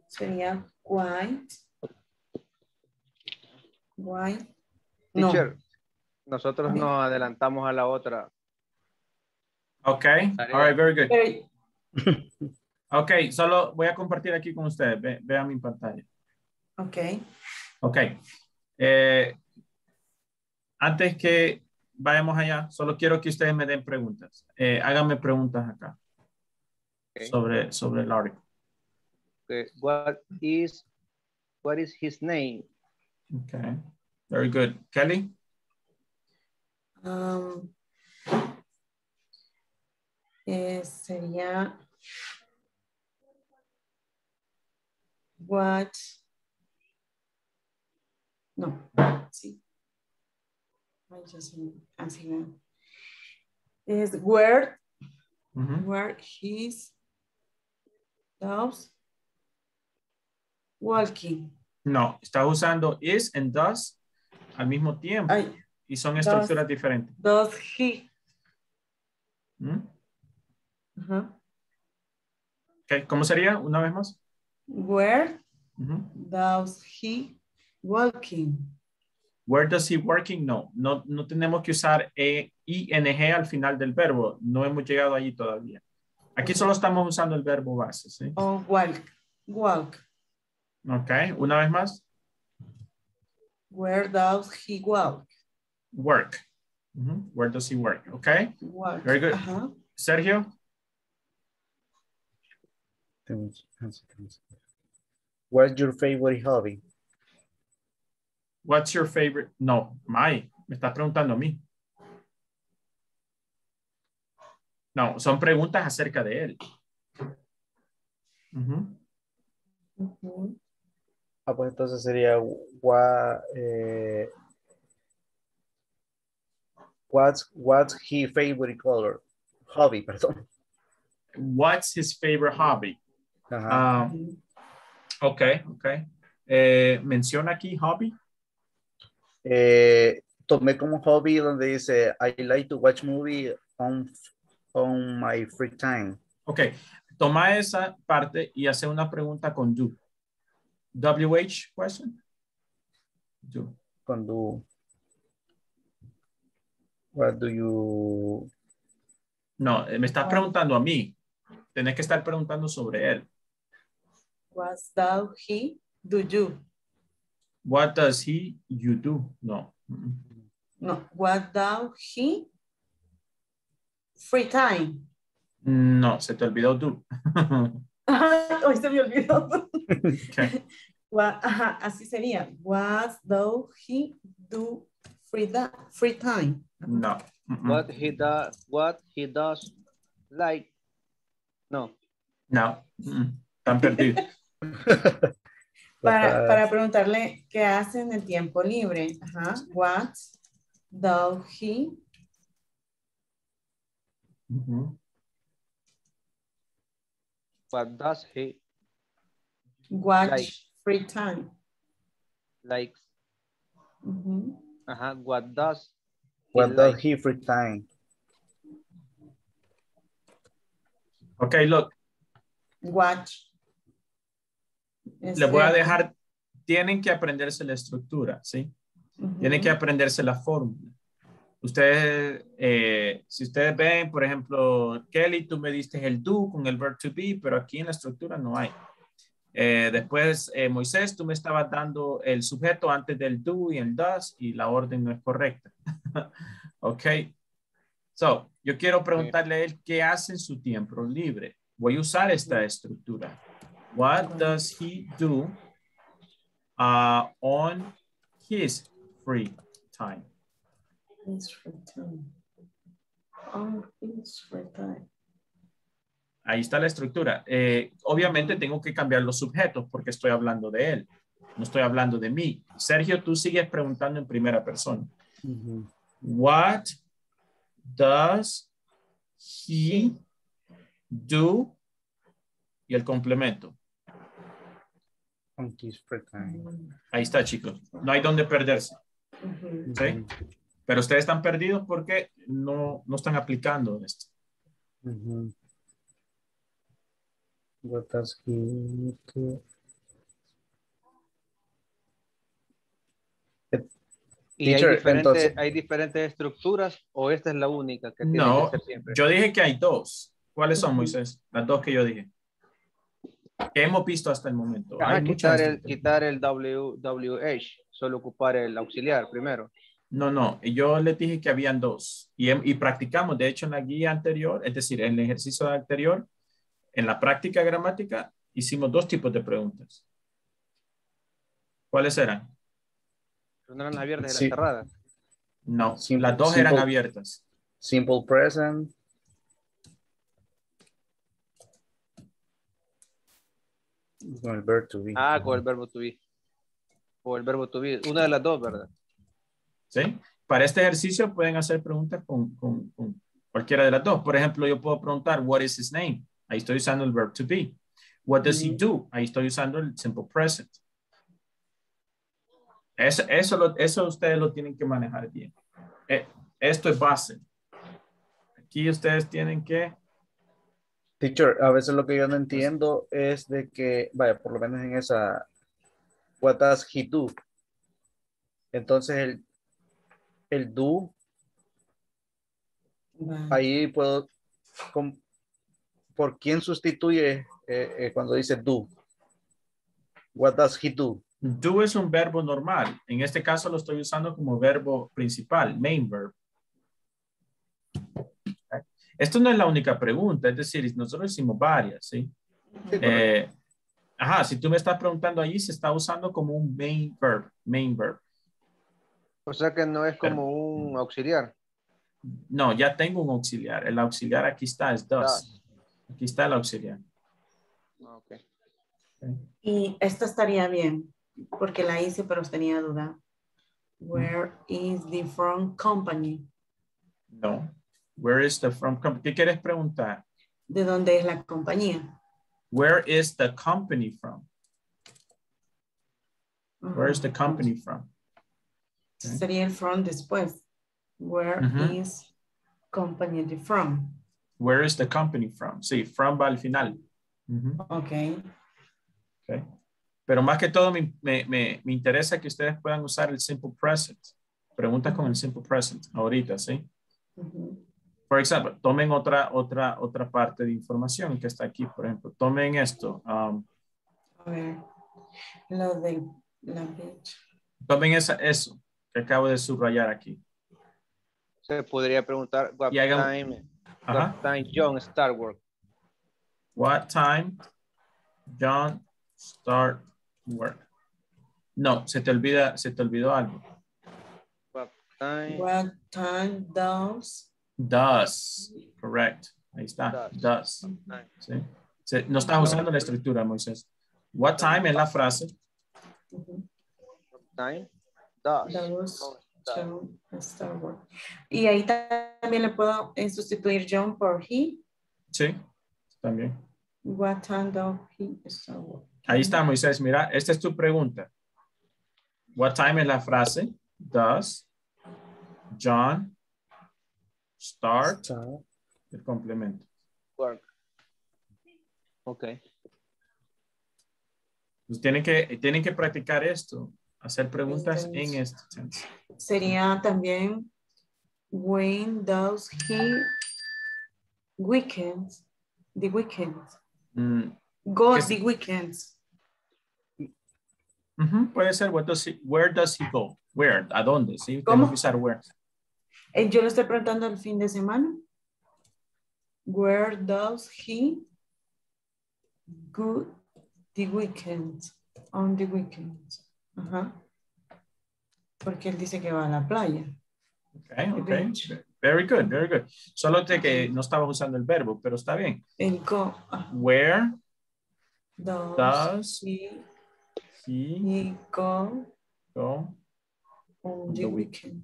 Sería quite. Why? No. Teacher, nosotros nos adelantamos a la otra. Okay, all right, very good. Ok, solo voy a compartir aquí con ustedes. Ve- vean mi pantalla. Ok. Ok. Eh, antes que vayamos allá. Solo quiero que ustedes me den preguntas. Eh, háganme preguntas acá Okay. sobre, sobre el artículo. Okay. What is what is his name? Okay. Very good. Kelly? Um, eh, sería what no sí se me- así me- is where where his dogs walking No, está usando is and does al mismo tiempo. y son does. estructuras diferentes. does he ¿Mm? Ajá. Ok, ¿Cómo sería? Una vez más. Where does he walking Where does he working? No, no, no tenemos que usar e, ing al final del verbo. No hemos llegado allí todavía. Aquí solo estamos usando el verbo base, ¿sí? o walk walk Ok, una vez más. where does he walk Work. Where does he work? Ok, Walk. very good. Ajá. Sergio? What's your favorite hobby? What's your favorite? No, Mai, me estás preguntando a mí. No, son preguntas acerca de él. Ujú. Ah, pues entonces sería what, eh, what's what's his favorite color? Hobby, perdón. What's his favorite hobby? Ajá. Um, ok, ok. Eh, menciona aquí hobby. Eh, tomé como hobby donde dice I like to watch movie on on my free time. Ok, toma esa parte y hace una pregunta con do. WH question? Do. Cuando What do you No, eh, me estás preguntando a mí. Tenés que estar preguntando sobre él. What does he do you What does he, you do? No. No what does he free time No, se te olvidó do. hoy se me olvidó Ok. What- ajá, así sería what does he do free, da- free time No. Mm-mm. What he does what he does like. No. No. Mm-mm. Están perdidos. para, para preguntarle qué hace en el tiempo libre ajá what does he. What does he watch Like. free time like? Ujú. Ajá. What does what does like? he free time? Ok, look, watch les voy a Este, dejar, tienen que aprenderse la estructura, ¿sí? ujú. Tienen que aprenderse la fórmula. Ustedes, eh, si ustedes ven, por ejemplo, Kelly, tú me diste el do con el verb to be, pero aquí en la estructura no hay. Eh, después, eh, Moisés, tú me estabas dando el sujeto antes del do y el does y la orden no es correcta. ok. So, yo quiero preguntarle a él qué hace en su tiempo libre. Voy a usar esta estructura. What does he do uh, on his free time? His free time. His free time. Ahí está la estructura. Eh, obviamente tengo que cambiar los sujetos porque estoy hablando de él. No estoy hablando de mí. Sergio, tú sigues preguntando en primera persona. What does he do? Y el complemento. On his free time. Ahí está, chicos. No hay donde perderse. ¿sí? Pero ustedes están perdidos porque no, no están aplicando esto. Ujú. What does he? ¿Y hay diferentes, entonces- hay diferentes estructuras o esta es la única que tiene No, que ser siempre? yo dije que hay dos. ¿Cuáles son, Moisés? Las dos que yo dije. Que hemos visto hasta el momento. Ajá, Hay muchas quitar, el, quitar el W, WH, solo ocupar el auxiliar primero. No, no, yo les dije que habían dos y, y practicamos, de hecho, en la guía anterior, es decir, en el ejercicio anterior, en la práctica gramática, hicimos dos tipos de preguntas. ¿Cuáles eran? ¿No eran abiertas y Sí. eran cerradas? No, Simple- las dos eran simple- abiertas. Simple present. Con el verb to be. Ah, con el verbo to be. O el verbo to be. Una de las dos, ¿verdad? ¿sí? Para este ejercicio pueden hacer preguntas con, con- con cualquiera de las dos. Por ejemplo, yo puedo preguntar, what is his name? Ahí estoy usando el verb to be. What does he do? Ahí estoy usando el simple present. Eso, eso, lo- eso ustedes lo tienen que manejar bien. Eh, esto es base. Aquí ustedes tienen que... Teacher, a veces lo que yo no entiendo es de que, vaya, por lo menos en esa, what does he do? Entonces el, el do, ahí puedo, com- ¿por quién sustituye eh, eh, cuando dice do? What does he do? Do es un verbo normal. En este caso lo estoy usando como verbo principal, main verb. Esto no es la única pregunta, es decir, nosotros hicimos varias, ¿sí? Eh, ajá, si tú me estás preguntando allí, se está usando como un main verb, main verb. O sea que no es como un auxiliar. No, ya tengo un auxiliar. El auxiliar aquí está, es does. Aquí está el auxiliar. Ah, ok. Y esta estaría bien, porque la hice, pero tenía duda. Where is the from company? No. Where is the from? ¿Qué quieres preguntar? ¿De dónde es la compañía? Where is the company from? Where is the company from? Sería el from después. Where Ujú. is company from? Where is the company from? Sí, from va al final. Ujú. Ok. Ok. Pero más que todo me, me, me, me interesa que ustedes puedan usar el simple present. Preguntas con el simple present ahorita, ¿sí? Por ejemplo, tomen otra, otra, otra parte de información que está aquí, por ejemplo. Tomen esto. um, A ver. Lo de la fecha. tomen esa, eso que acabo de subrayar aquí. Se podría preguntar what Y hagan- time, Ajá. what time John start work. What time John start work? No, se te olvida, se te olvidó algo. What time What time does Does, correct. Ahí está, does. ¿sí? Se- no estás usando la estructura, Moisés. What time es la frase. time does. does John work? Y ahí también le puedo eh, sustituir John por he. Sí, también. What time does he? Ahí está, Moisés. Mira, esta es tu pregunta. What time es la frase? Does John start el complemento? Work. Ok. Pues tienen que, tienen que practicar esto, hacer preguntas en este tense. Sería también when does he weekends the weekends Mm, go ¿Qué the weekends ujú, Puede ser, what does he- where does he go? Where, ¿a dónde? Sí, ¿Cómo? tengo que usar where. Eh, yo le estoy preguntando el fin de semana where does he go the weekends on the weekends Ajá. porque él dice que va a la playa Okay, okay. Very good, very good. Solo de que no estaba usando el verbo, pero está bien. el go ah, Where does, does he, he he go go? on the weekend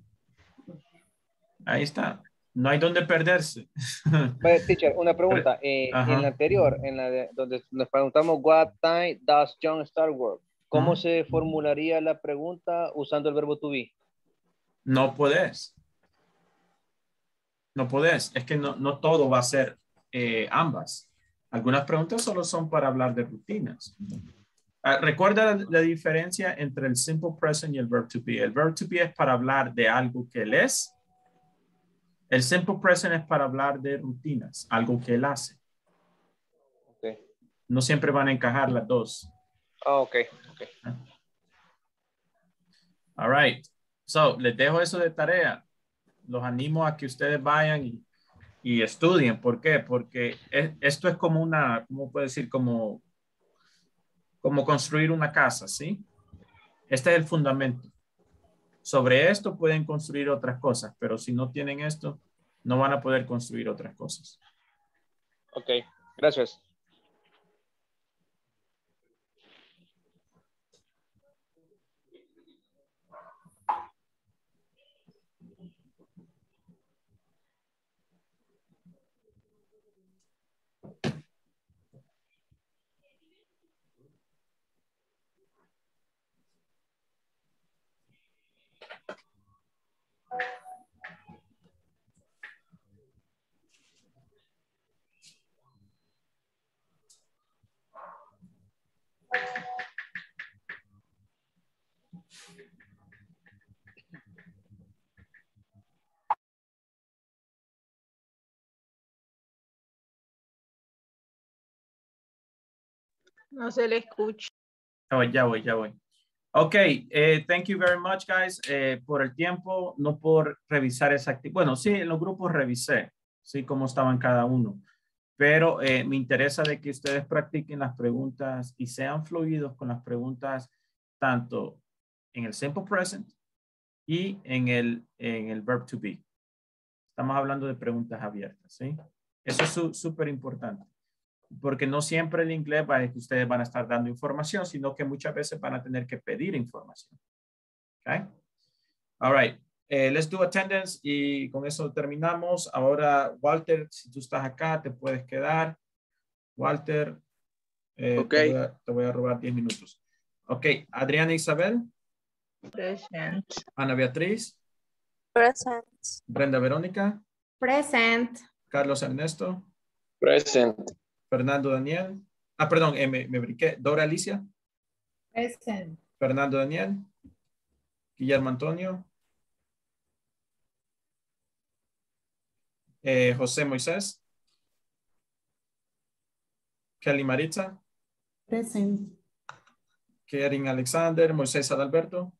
Ahí está. No hay donde perderse. Vale, teacher, una pregunta. Eh, en la anterior, en la de, donde nos preguntamos what time does John start work, ¿cómo Ajá. se formularía la pregunta usando el verbo to be? No podés. No podés. Es que no, no todo va a ser eh, ambas. Algunas preguntas solo son para hablar de rutinas. Ah, Recuerda la, la diferencia entre el simple present y el verb to be. El verb to be es para hablar de algo que él es. El simple present es para hablar de rutinas, algo que él hace. Ok. No siempre van a encajar las dos. Ah, ok, ok. All right. So, les dejo eso de tarea. Los animo a que ustedes vayan y, y estudien. ¿Por qué? Porque es- esto es como una, ¿cómo puedo decir? Como, como construir una casa, ¿sí? Este es el fundamento. Sobre esto pueden construir otras cosas, pero si no tienen esto, no van a poder construir otras cosas. Ok, gracias. No se le escucha. Voy, ya voy, ya voy. Ok, eh, thank you very much, guys, eh, por el tiempo, no por revisar actividad. Bueno, sí, en los grupos revisé, sí, cómo estaban cada uno, pero eh, me interesa de que ustedes practiquen las preguntas y sean fluidos con las preguntas tanto en el simple present y en el, en el verb to be. Estamos hablando de preguntas abiertas, ¿sí? Eso es súper importante porque no siempre el inglés va que ustedes van a estar dando información, sino que muchas veces van a tener que pedir información. Okay? All right. Eh, let's do attendance y con eso terminamos. Ahora, Walter, si tú estás acá, te puedes quedar. Walter, eh, Ok. te, voy a, te voy a robar 10 minutos. Ok, Adriana Isabel, Present. Ana Beatriz, Present. Brenda Verónica, Present. Carlos Ernesto, Present. Fernando Daniel. Ah, perdón, eh, me, me brinqué. Dora Alicia. Present. Fernando Daniel, Guillermo Antonio, eh, José Moisés, Kelly Maritza, Present. Kering Alexander, Moisés Adalberto,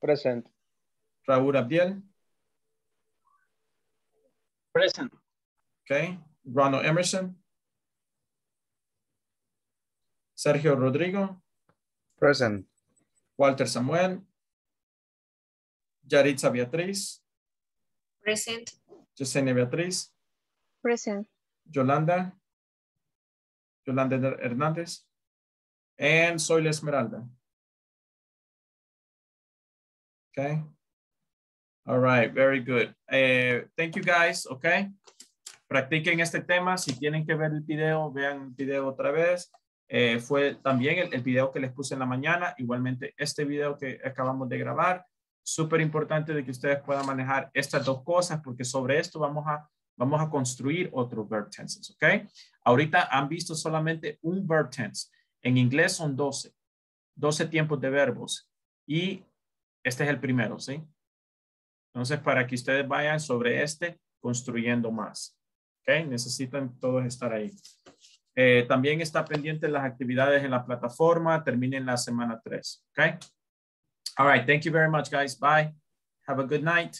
Present. Raúl Abdiel, Present. okay, Ronald Emerson, Sergio Rodrigo, Present. Walter Samuel, Yaritza Beatriz, Present. Yesenia Beatriz, Present. Yolanda, Yolanda Hernández, and Soy La Esmeralda. Okay. All right, very good. Eh, thank you guys, okay. Practiquen este tema. Si tienen que ver el video, vean el video otra vez. Eh, fue también el, video que les puse en la mañana. Igualmente este video que acabamos de grabar. Súper importante de que ustedes puedan manejar estas dos cosas porque sobre esto vamos a, vamos a construir otros verb tenses, ¿ok? Ahorita han visto solamente un verb tense. En inglés son 12. 12 tiempos de verbos. Y este es el primero, ¿sí? Entonces, para que ustedes vayan sobre este, construyendo más. ¿Ok? Necesitan todos estar ahí. Eh, también está pendiente las actividades en la plataforma. Terminen la semana 3. ¿Ok? All right. Thank you very much, guys. Bye. Have a good night.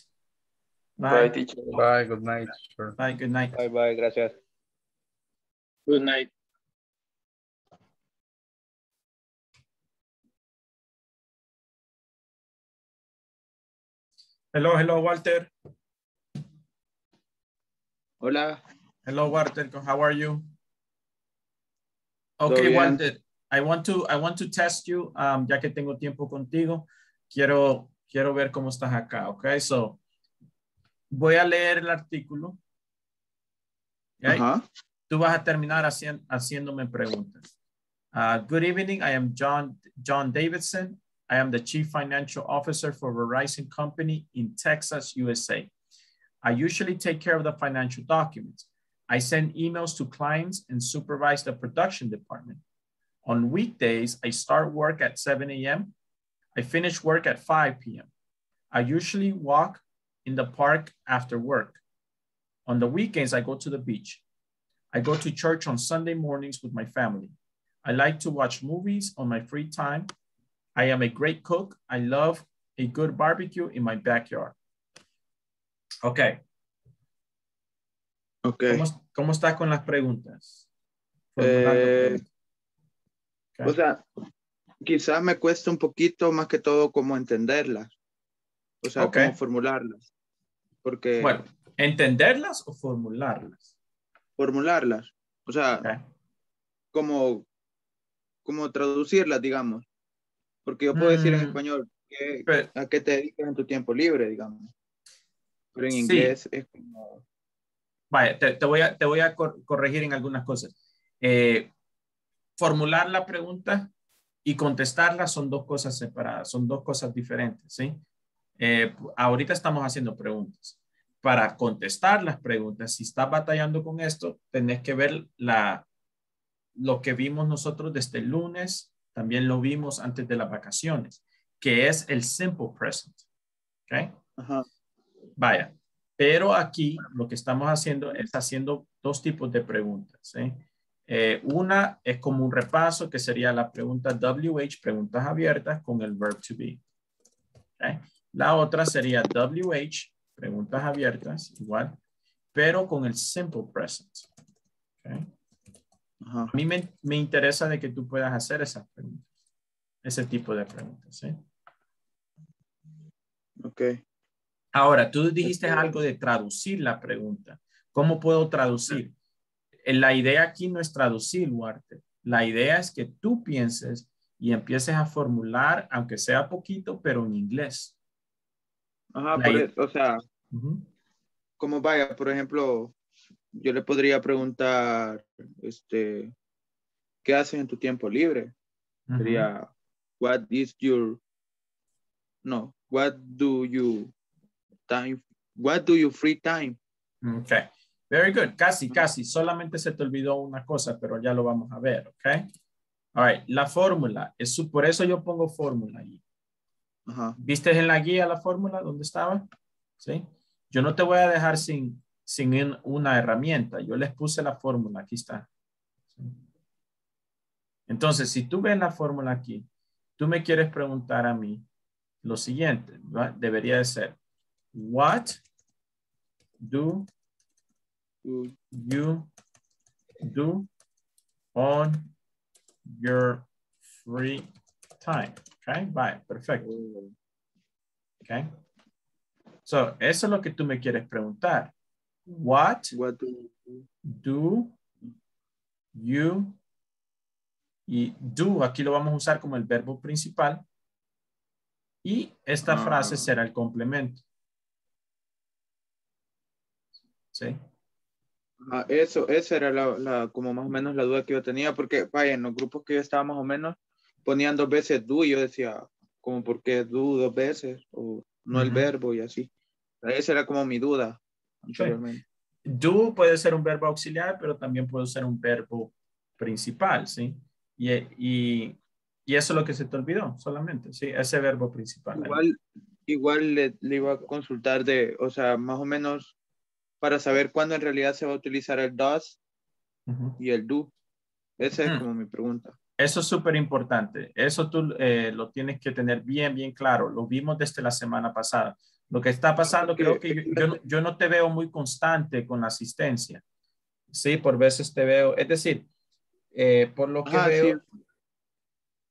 Bye, teacher. Bye, good night. Sure. Bye, good night. Bye, bye, gracias. Good night. Hello, hello, Walter. Hola. Hello, Walter. How are you? Okay. Walter. I want to I want to test you. Um, ya que tengo tiempo contigo, quiero quiero ver cómo estás acá. Okay, so voy a leer el artículo. Okay? Ajá. Tú vas a terminar hacien- haciéndome preguntas. Uh, good evening. I am John John Davidson. I am the Chief Financial Officer for Verizon Company in Texas, USA. I usually take care of the financial documents. I send emails to clients and supervise the production department. On weekdays, I start work at 7 a.m. I finish work at 5 p.m. I usually walk in the park after work. On the weekends, I go to the beach. I go to church on Sunday mornings with my family. I like to watch movies on my free time. I am a great cook. I love a good barbecue in my backyard. Ok. Ok. ¿Cómo, cómo estás con las preguntas? Eh. O sea, quizás me cuesta un poquito más que todo como entenderlas. O sea, Ok. cómo formularlas. Porque Bueno, ¿entenderlas o formularlas? formularlas. O sea, Ok. como, como traducirlas, digamos. Porque yo puedo decir en Mm, español ¿qué- pero- a qué te dedicas en tu tiempo libre, digamos. Pero en Sí. inglés es como... Vaya, te, te voy a, te voy a cor- corregir en algunas cosas. Eh, formular la pregunta y contestarla son dos cosas separadas, son dos cosas diferentes, ¿sí? Eh, ahorita estamos haciendo preguntas. Para contestar las preguntas, si estás batallando con esto, tenés que ver la, lo que vimos nosotros desde el lunes, también lo vimos antes de las vacaciones, que es el simple present. ¿Ok? Ajá. Vaya, pero aquí lo que estamos haciendo es haciendo dos tipos de preguntas. ¿sí? Eh, una es como un repaso que sería la pregunta WH, preguntas abiertas con el verb to be. ¿ok? La otra sería WH, preguntas abiertas, igual, pero con el simple present. ¿ok? Ajá. A mí me, me interesa de que tú puedas hacer esas preguntas, ese tipo de preguntas. ¿sí? Ok. Ahora, tú dijiste algo de traducir la pregunta. ¿Cómo puedo traducir? Eh, La idea aquí no es traducir, Duarte. La idea es que tú pienses y empieces a formular, aunque sea poquito, pero en inglés. Ajá, por e- o sea, como vaya, por ejemplo, yo le podría preguntar, este, ¿qué haces en tu tiempo libre? Ujú. Sería, what is your, no, what do you time, what do you free time? Ok. Very good. Casi, casi. Solamente se te olvidó una cosa, pero ya lo vamos a ver. Ok. All right. La fórmula. Es por eso yo pongo fórmula allí. Ajá. ¿Viste en la guía la fórmula dónde estaba? ¿Sí? Yo no te voy a dejar sin, sin un- una herramienta. Yo les puse la fórmula. Aquí está. ¿Sí? Entonces, si tú ves la fórmula aquí, tú me quieres preguntar a mí lo siguiente. ¿va? Debería de ser, what do you do on your free time? Okay, bye, perfecto. Okay. So, eso es lo que tú me quieres preguntar. What What do you do? do you y do aquí lo vamos a usar como el verbo principal y esta Ah. frase será el complemento. ¿Sí? Ah, eso, esa era la, la, como más o menos la duda que yo tenía, porque vaya, en los grupos que yo estaba más o menos, ponían dos veces do y yo decía, como por qué do dos veces, o no el Ujú. verbo y así. Esa era como mi duda anteriormente. Do puede ser un verbo auxiliar, pero también puede ser un verbo principal, ¿sí? Y, y, y eso es lo que se te olvidó, solamente, ¿sí? Ese verbo principal. Igual, igual le, le iba a consultar de, o sea, más o menos para saber cuándo en realidad se va a utilizar el does Ujú. y el do. Esa es Ujú. como mi pregunta. Eso es súper importante. Eso tú eh, lo tienes que tener bien, bien claro. Lo vimos desde la semana pasada. Lo que está pasando, creo que yo, yo no- yo no te veo muy constante con la asistencia. Sí, por veces te veo. Es decir, eh, por lo que Ajá, veo,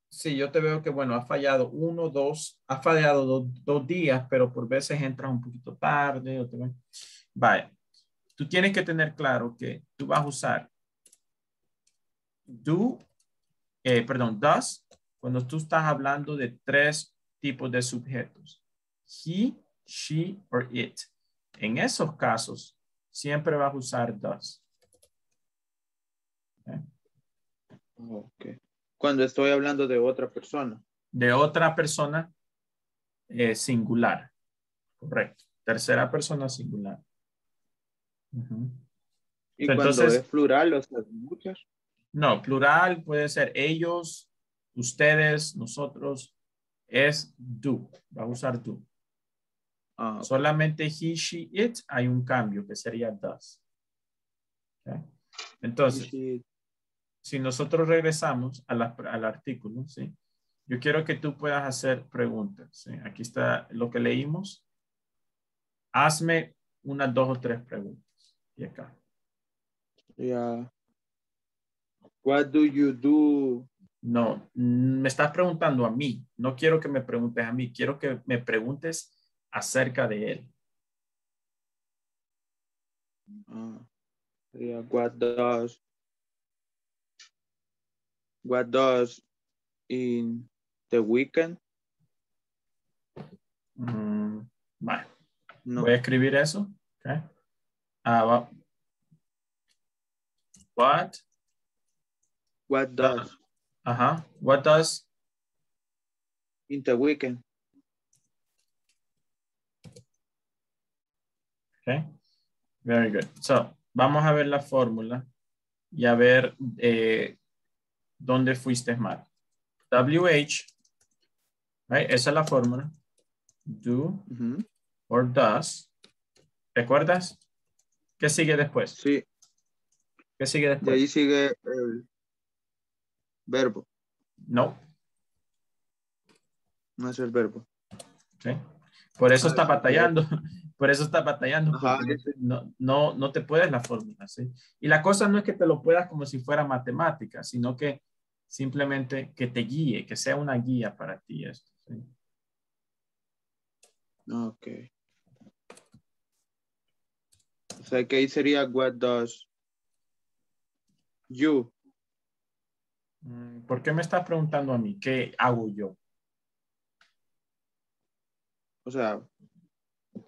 sí. yo te veo que, bueno, ha fallado uno, dos, ha fallado dos, dos días, pero por veces entras un poquito tarde. O te ven. Vaya, tú tienes que tener claro que tú vas a usar do eh, perdón, does, cuando tú estás hablando de tres tipos de sujetos. He, she or it. En esos casos, siempre vas a usar does. ¿Ok? Ok. Cuando estoy hablando de otra persona. De otra persona eh, singular. Correcto. Tercera persona singular. Ujú. Y cuando Entonces- es plural, o sea, muchas. No, plural puede ser ellos, ustedes, nosotros. Es do. Va a usar do. Ah. Solamente he, she, it, hay un cambio que sería does. Entonces, si nosotros regresamos a la- al artículo, ¿sí? Yo quiero que tú puedas hacer preguntas. ¿sí? Aquí está lo que leímos. Hazme unas dos o tres preguntas. Y acá. Yeah. What do you do? No, mm, me estás preguntando a mí. No quiero que me preguntes a mí. Quiero que me preguntes acerca de él. Ah, yeah. What does What does in the weekend? Mm, vale. No. Voy a escribir eso. Okay. Ah, va- What? What does Ajá. What does? in the weekend? Okay. Very good. So, vamos a ver la fórmula y a ver eh, dónde fuiste mal. WH, right? esa es la fórmula. Do or does. ¿Recuerdas? ¿Qué sigue después? Sí. ¿Qué sigue De después? ahí sigue el verbo. No. No es el verbo. ¿sí? Por eso Ah, está batallando. Por eso está batallando. Ajá, no, no, no te puedes la fórmula, ¿sí? Y la cosa no es que te lo puedas como si fuera matemática, sino que simplemente que te guíe, que sea una guía para ti esto. ¿sí? Ok. O sea que ahí sería what does you. Mm, ¿Por qué me estás preguntando a mí? ¿Qué hago yo? O sea,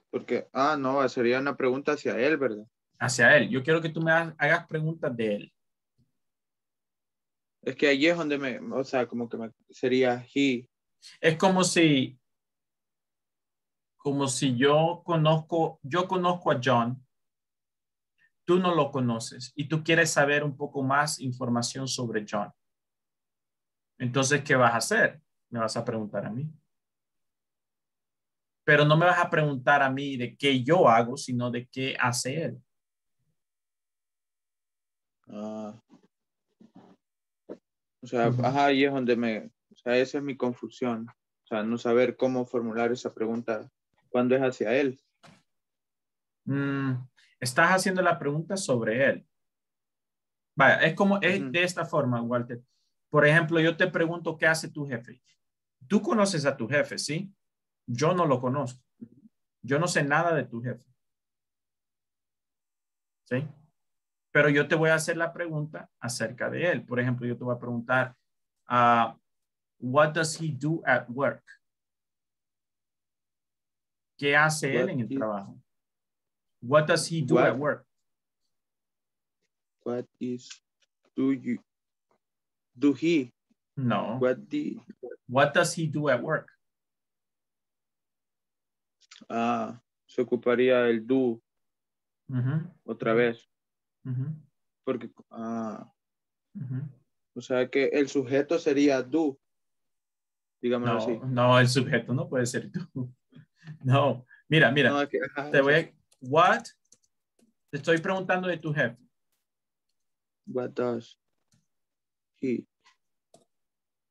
porque, ah, no, sería una pregunta hacia él, ¿verdad? Hacia él. Yo quiero que tú me ha- hagas preguntas de él. Es que ahí es donde me, o sea, como que me, sería he. Es como si, como si yo conozco, yo conozco a John, tú no lo conoces y tú quieres saber un poco más información sobre John. Entonces, ¿qué vas a hacer? Me vas a preguntar a mí. Pero no me vas a preguntar a mí de qué yo hago, sino de qué hace él. Ah. O sea, ajá, ahí es donde me, o sea, esa es mi confusión. O sea, no saber cómo formular esa pregunta cuando es hacia él. Mm, estás haciendo la pregunta sobre él. Vaya, es como, es de esta forma, Walter. Por ejemplo, yo te pregunto, ¿qué hace tu jefe? Tú conoces a tu jefe, ¿sí? Yo no lo conozco. Yo no sé nada de tu jefe. ¿Sí? Pero yo te voy a hacer la pregunta acerca de él. Por ejemplo, yo te voy a preguntar, ah, what does he do at work? ¿Qué hace él en el trabajo? What does he do What? at work? What is do you do he? No. What the What does he do at work? ah se ocuparía el do Ujú, otra vez. ujú, Porque ah, ujú. o sea que el sujeto sería do. Digámoslo No, así. no, el sujeto no puede ser tú. No, mira, mira. No, ajá, te voy a, what? Te estoy preguntando de tu jefe. What does he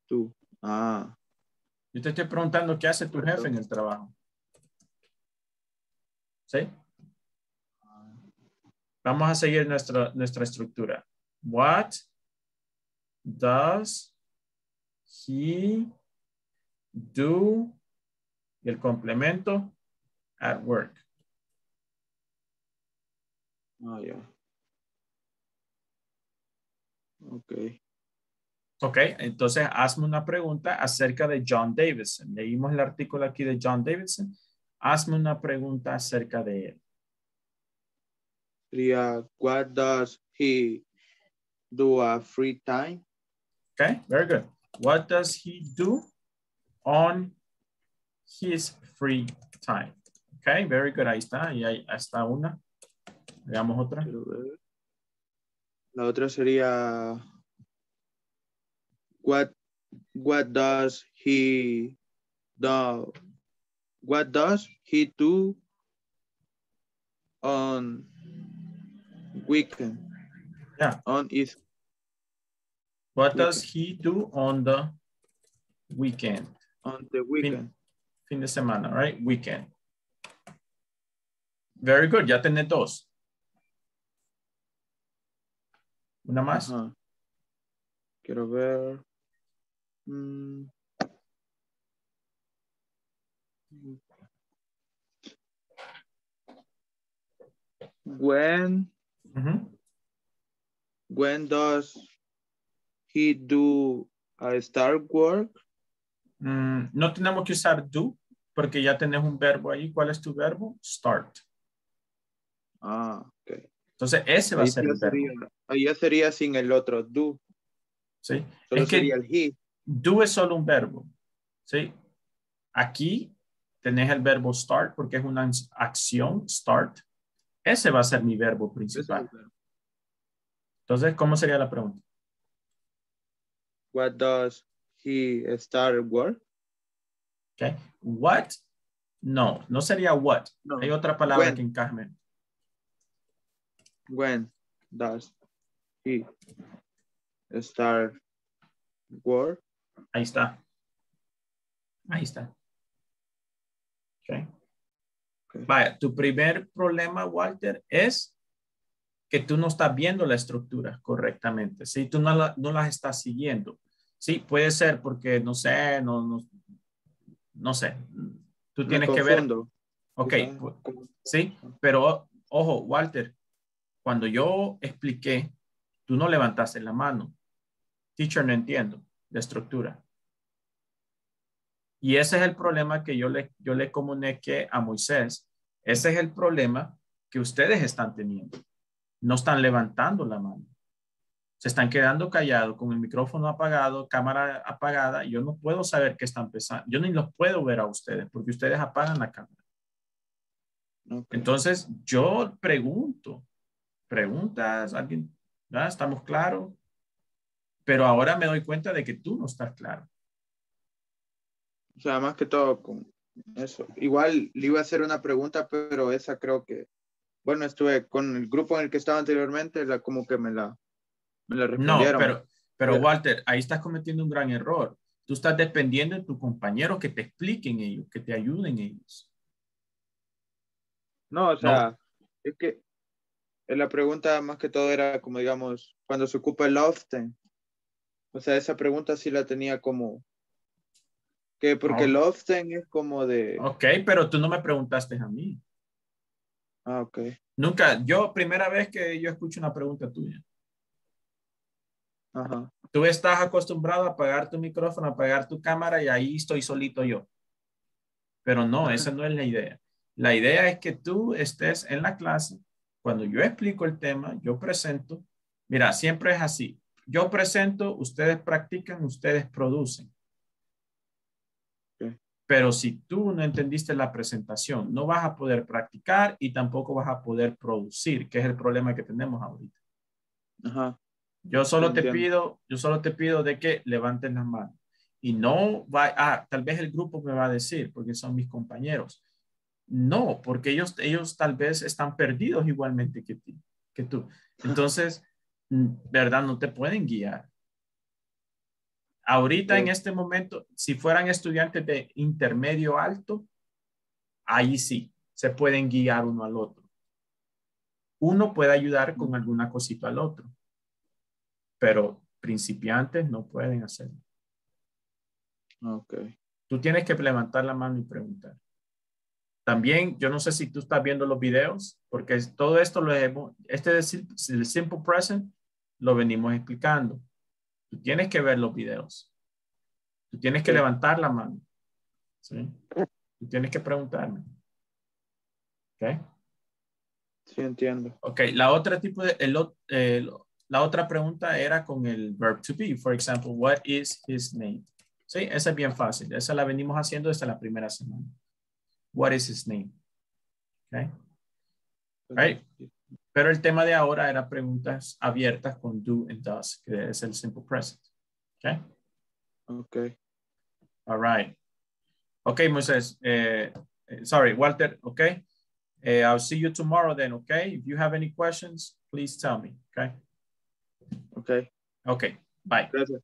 do? Ah, Yo te estoy preguntando qué hace tu jefe en el trabajo. ¿Sí? Vamos a seguir nuestra, nuestra estructura. What does he do? Y el complemento at work. Ah, ya. Ok. Ok, entonces hazme una pregunta acerca de John Davidson. Leímos el artículo aquí de John Davidson. Hazme una pregunta acerca de él. Sería, what does he do a free time? Okay, very good. What does he do on his free time? Okay, very good. Ahí está. Y ahí está una. Veamos otra. La otra sería, what, what does he do? What does he do on weekend? Yeah. On his What does he do on the Weekend. On the weekend. Fin, fin de semana, right? Weekend. Very good. Ya tenés dos. ¿Una más? Ajá. Quiero ver. Mm. When when does he do a start work? Mm, no tenemos que usar do porque ya tenés un verbo ahí. ¿Cuál es tu verbo? Start. Ah, ok. Entonces ese va a ser el verbo. ahí ya sería sin el otro do. ¿sí? Solo Es que sería el he. do es solo un verbo, ¿sí? Aquí tenés el verbo start porque es una acción, start. Ese va a ser mi verbo principal. Entonces, ¿cómo sería la pregunta? What does he start work? Okay. What? No, no sería what. Hay otra palabra When. que encaje. When does he start work? Ahí está. Ahí está. Okay. Vaya, tu primer problema, Walter, es que tú no estás viendo la estructura correctamente. Si tú no, la- no las estás siguiendo. Sí, puede ser porque, no sé, no, no, no sé. Tú Me tienes que ver. Ok, sí, pero ojo, Walter, cuando yo expliqué, tú no levantaste la mano. Teacher, no entiendo la estructura. Y ese es el problema que yo le, yo le comuniqué a Moisés. Ese es el problema que ustedes están teniendo. No están levantando la mano. Se están quedando callados con el micrófono apagado, cámara apagada. Yo no puedo saber qué están pensando. Yo ni los puedo ver a ustedes porque ustedes apagan la cámara. Entonces, yo pregunto, preguntas, alguien, ¿verdad? ¿Estamos claros? Pero ahora me doy cuenta de que tú no estás claro. O sea, más que todo con eso. Igual le iba a hacer una pregunta, pero esa creo que, bueno, estuve con el grupo en el que estaba anteriormente, la, como que me la, me la No, respondieron. pero, pero Pero- Walter, ahí estás cometiendo un gran error. Tú estás dependiendo de tus compañeros que te expliquen ellos, que te ayuden ellos. No, o sea, es que la pregunta más que todo era como, digamos, cuando se ocupa el often. O sea, esa pregunta sí la tenía como, que porque Ah. el often es como de, Ok, pero tú no me preguntaste a mí. ah, ok. Nunca, yo, primera vez que yo escucho una pregunta tuya. Ajá. Tú estás acostumbrado a apagar tu micrófono, a apagar tu cámara y ahí estoy solito yo. Pero no, esa no es la idea. La idea es que tú estés en la clase. Cuando yo explico el tema, yo presento. Mira, siempre es así. Yo presento, ustedes practican, ustedes producen. Pero si tú no entendiste la presentación, no vas a poder practicar y tampoco vas a poder producir, que es el problema que tenemos ahorita. Ajá. Yo solo te pido, yo solo te pido de que levanten las manos. Y no va, ah, tal vez el grupo me va a decir, porque son mis compañeros. No, porque ellos, ellos tal vez están perdidos igualmente que, ti, que tú. Entonces, ¿verdad? No te pueden guiar. Ahorita en este momento, si fueran estudiantes de intermedio alto, ahí sí, se pueden guiar uno al otro. Uno puede ayudar con alguna cosita al otro pero principiantes no pueden hacerlo. Ok. Tú tienes que levantar la mano y preguntar. También, yo no sé si tú estás viendo los videos, porque todo esto lo hemos, este el simple present lo venimos explicando. Tú tienes que ver los videos. Tú tienes que Sí. levantar la mano. ¿sí? Tú tienes que preguntarme. ¿Ok? Sí, entiendo. Ok, la otra tipo de, el o- el- la otra pregunta era con el verb to be. For example, what is his name? Sí, esa es bien fácil. Esa la venimos haciendo desde la primera semana. What is his name? Ok. Right. Pero el tema de ahora era preguntas abiertas con do and does, que es el simple present. Ok. Ok. All right. Okay, Moses. eh, eh, sorry, Walter. Okay. Eh, I'll see you tomorrow then. Okay. If you have any questions, please tell me. Okay. Ok. Okay. Bye. Gracias.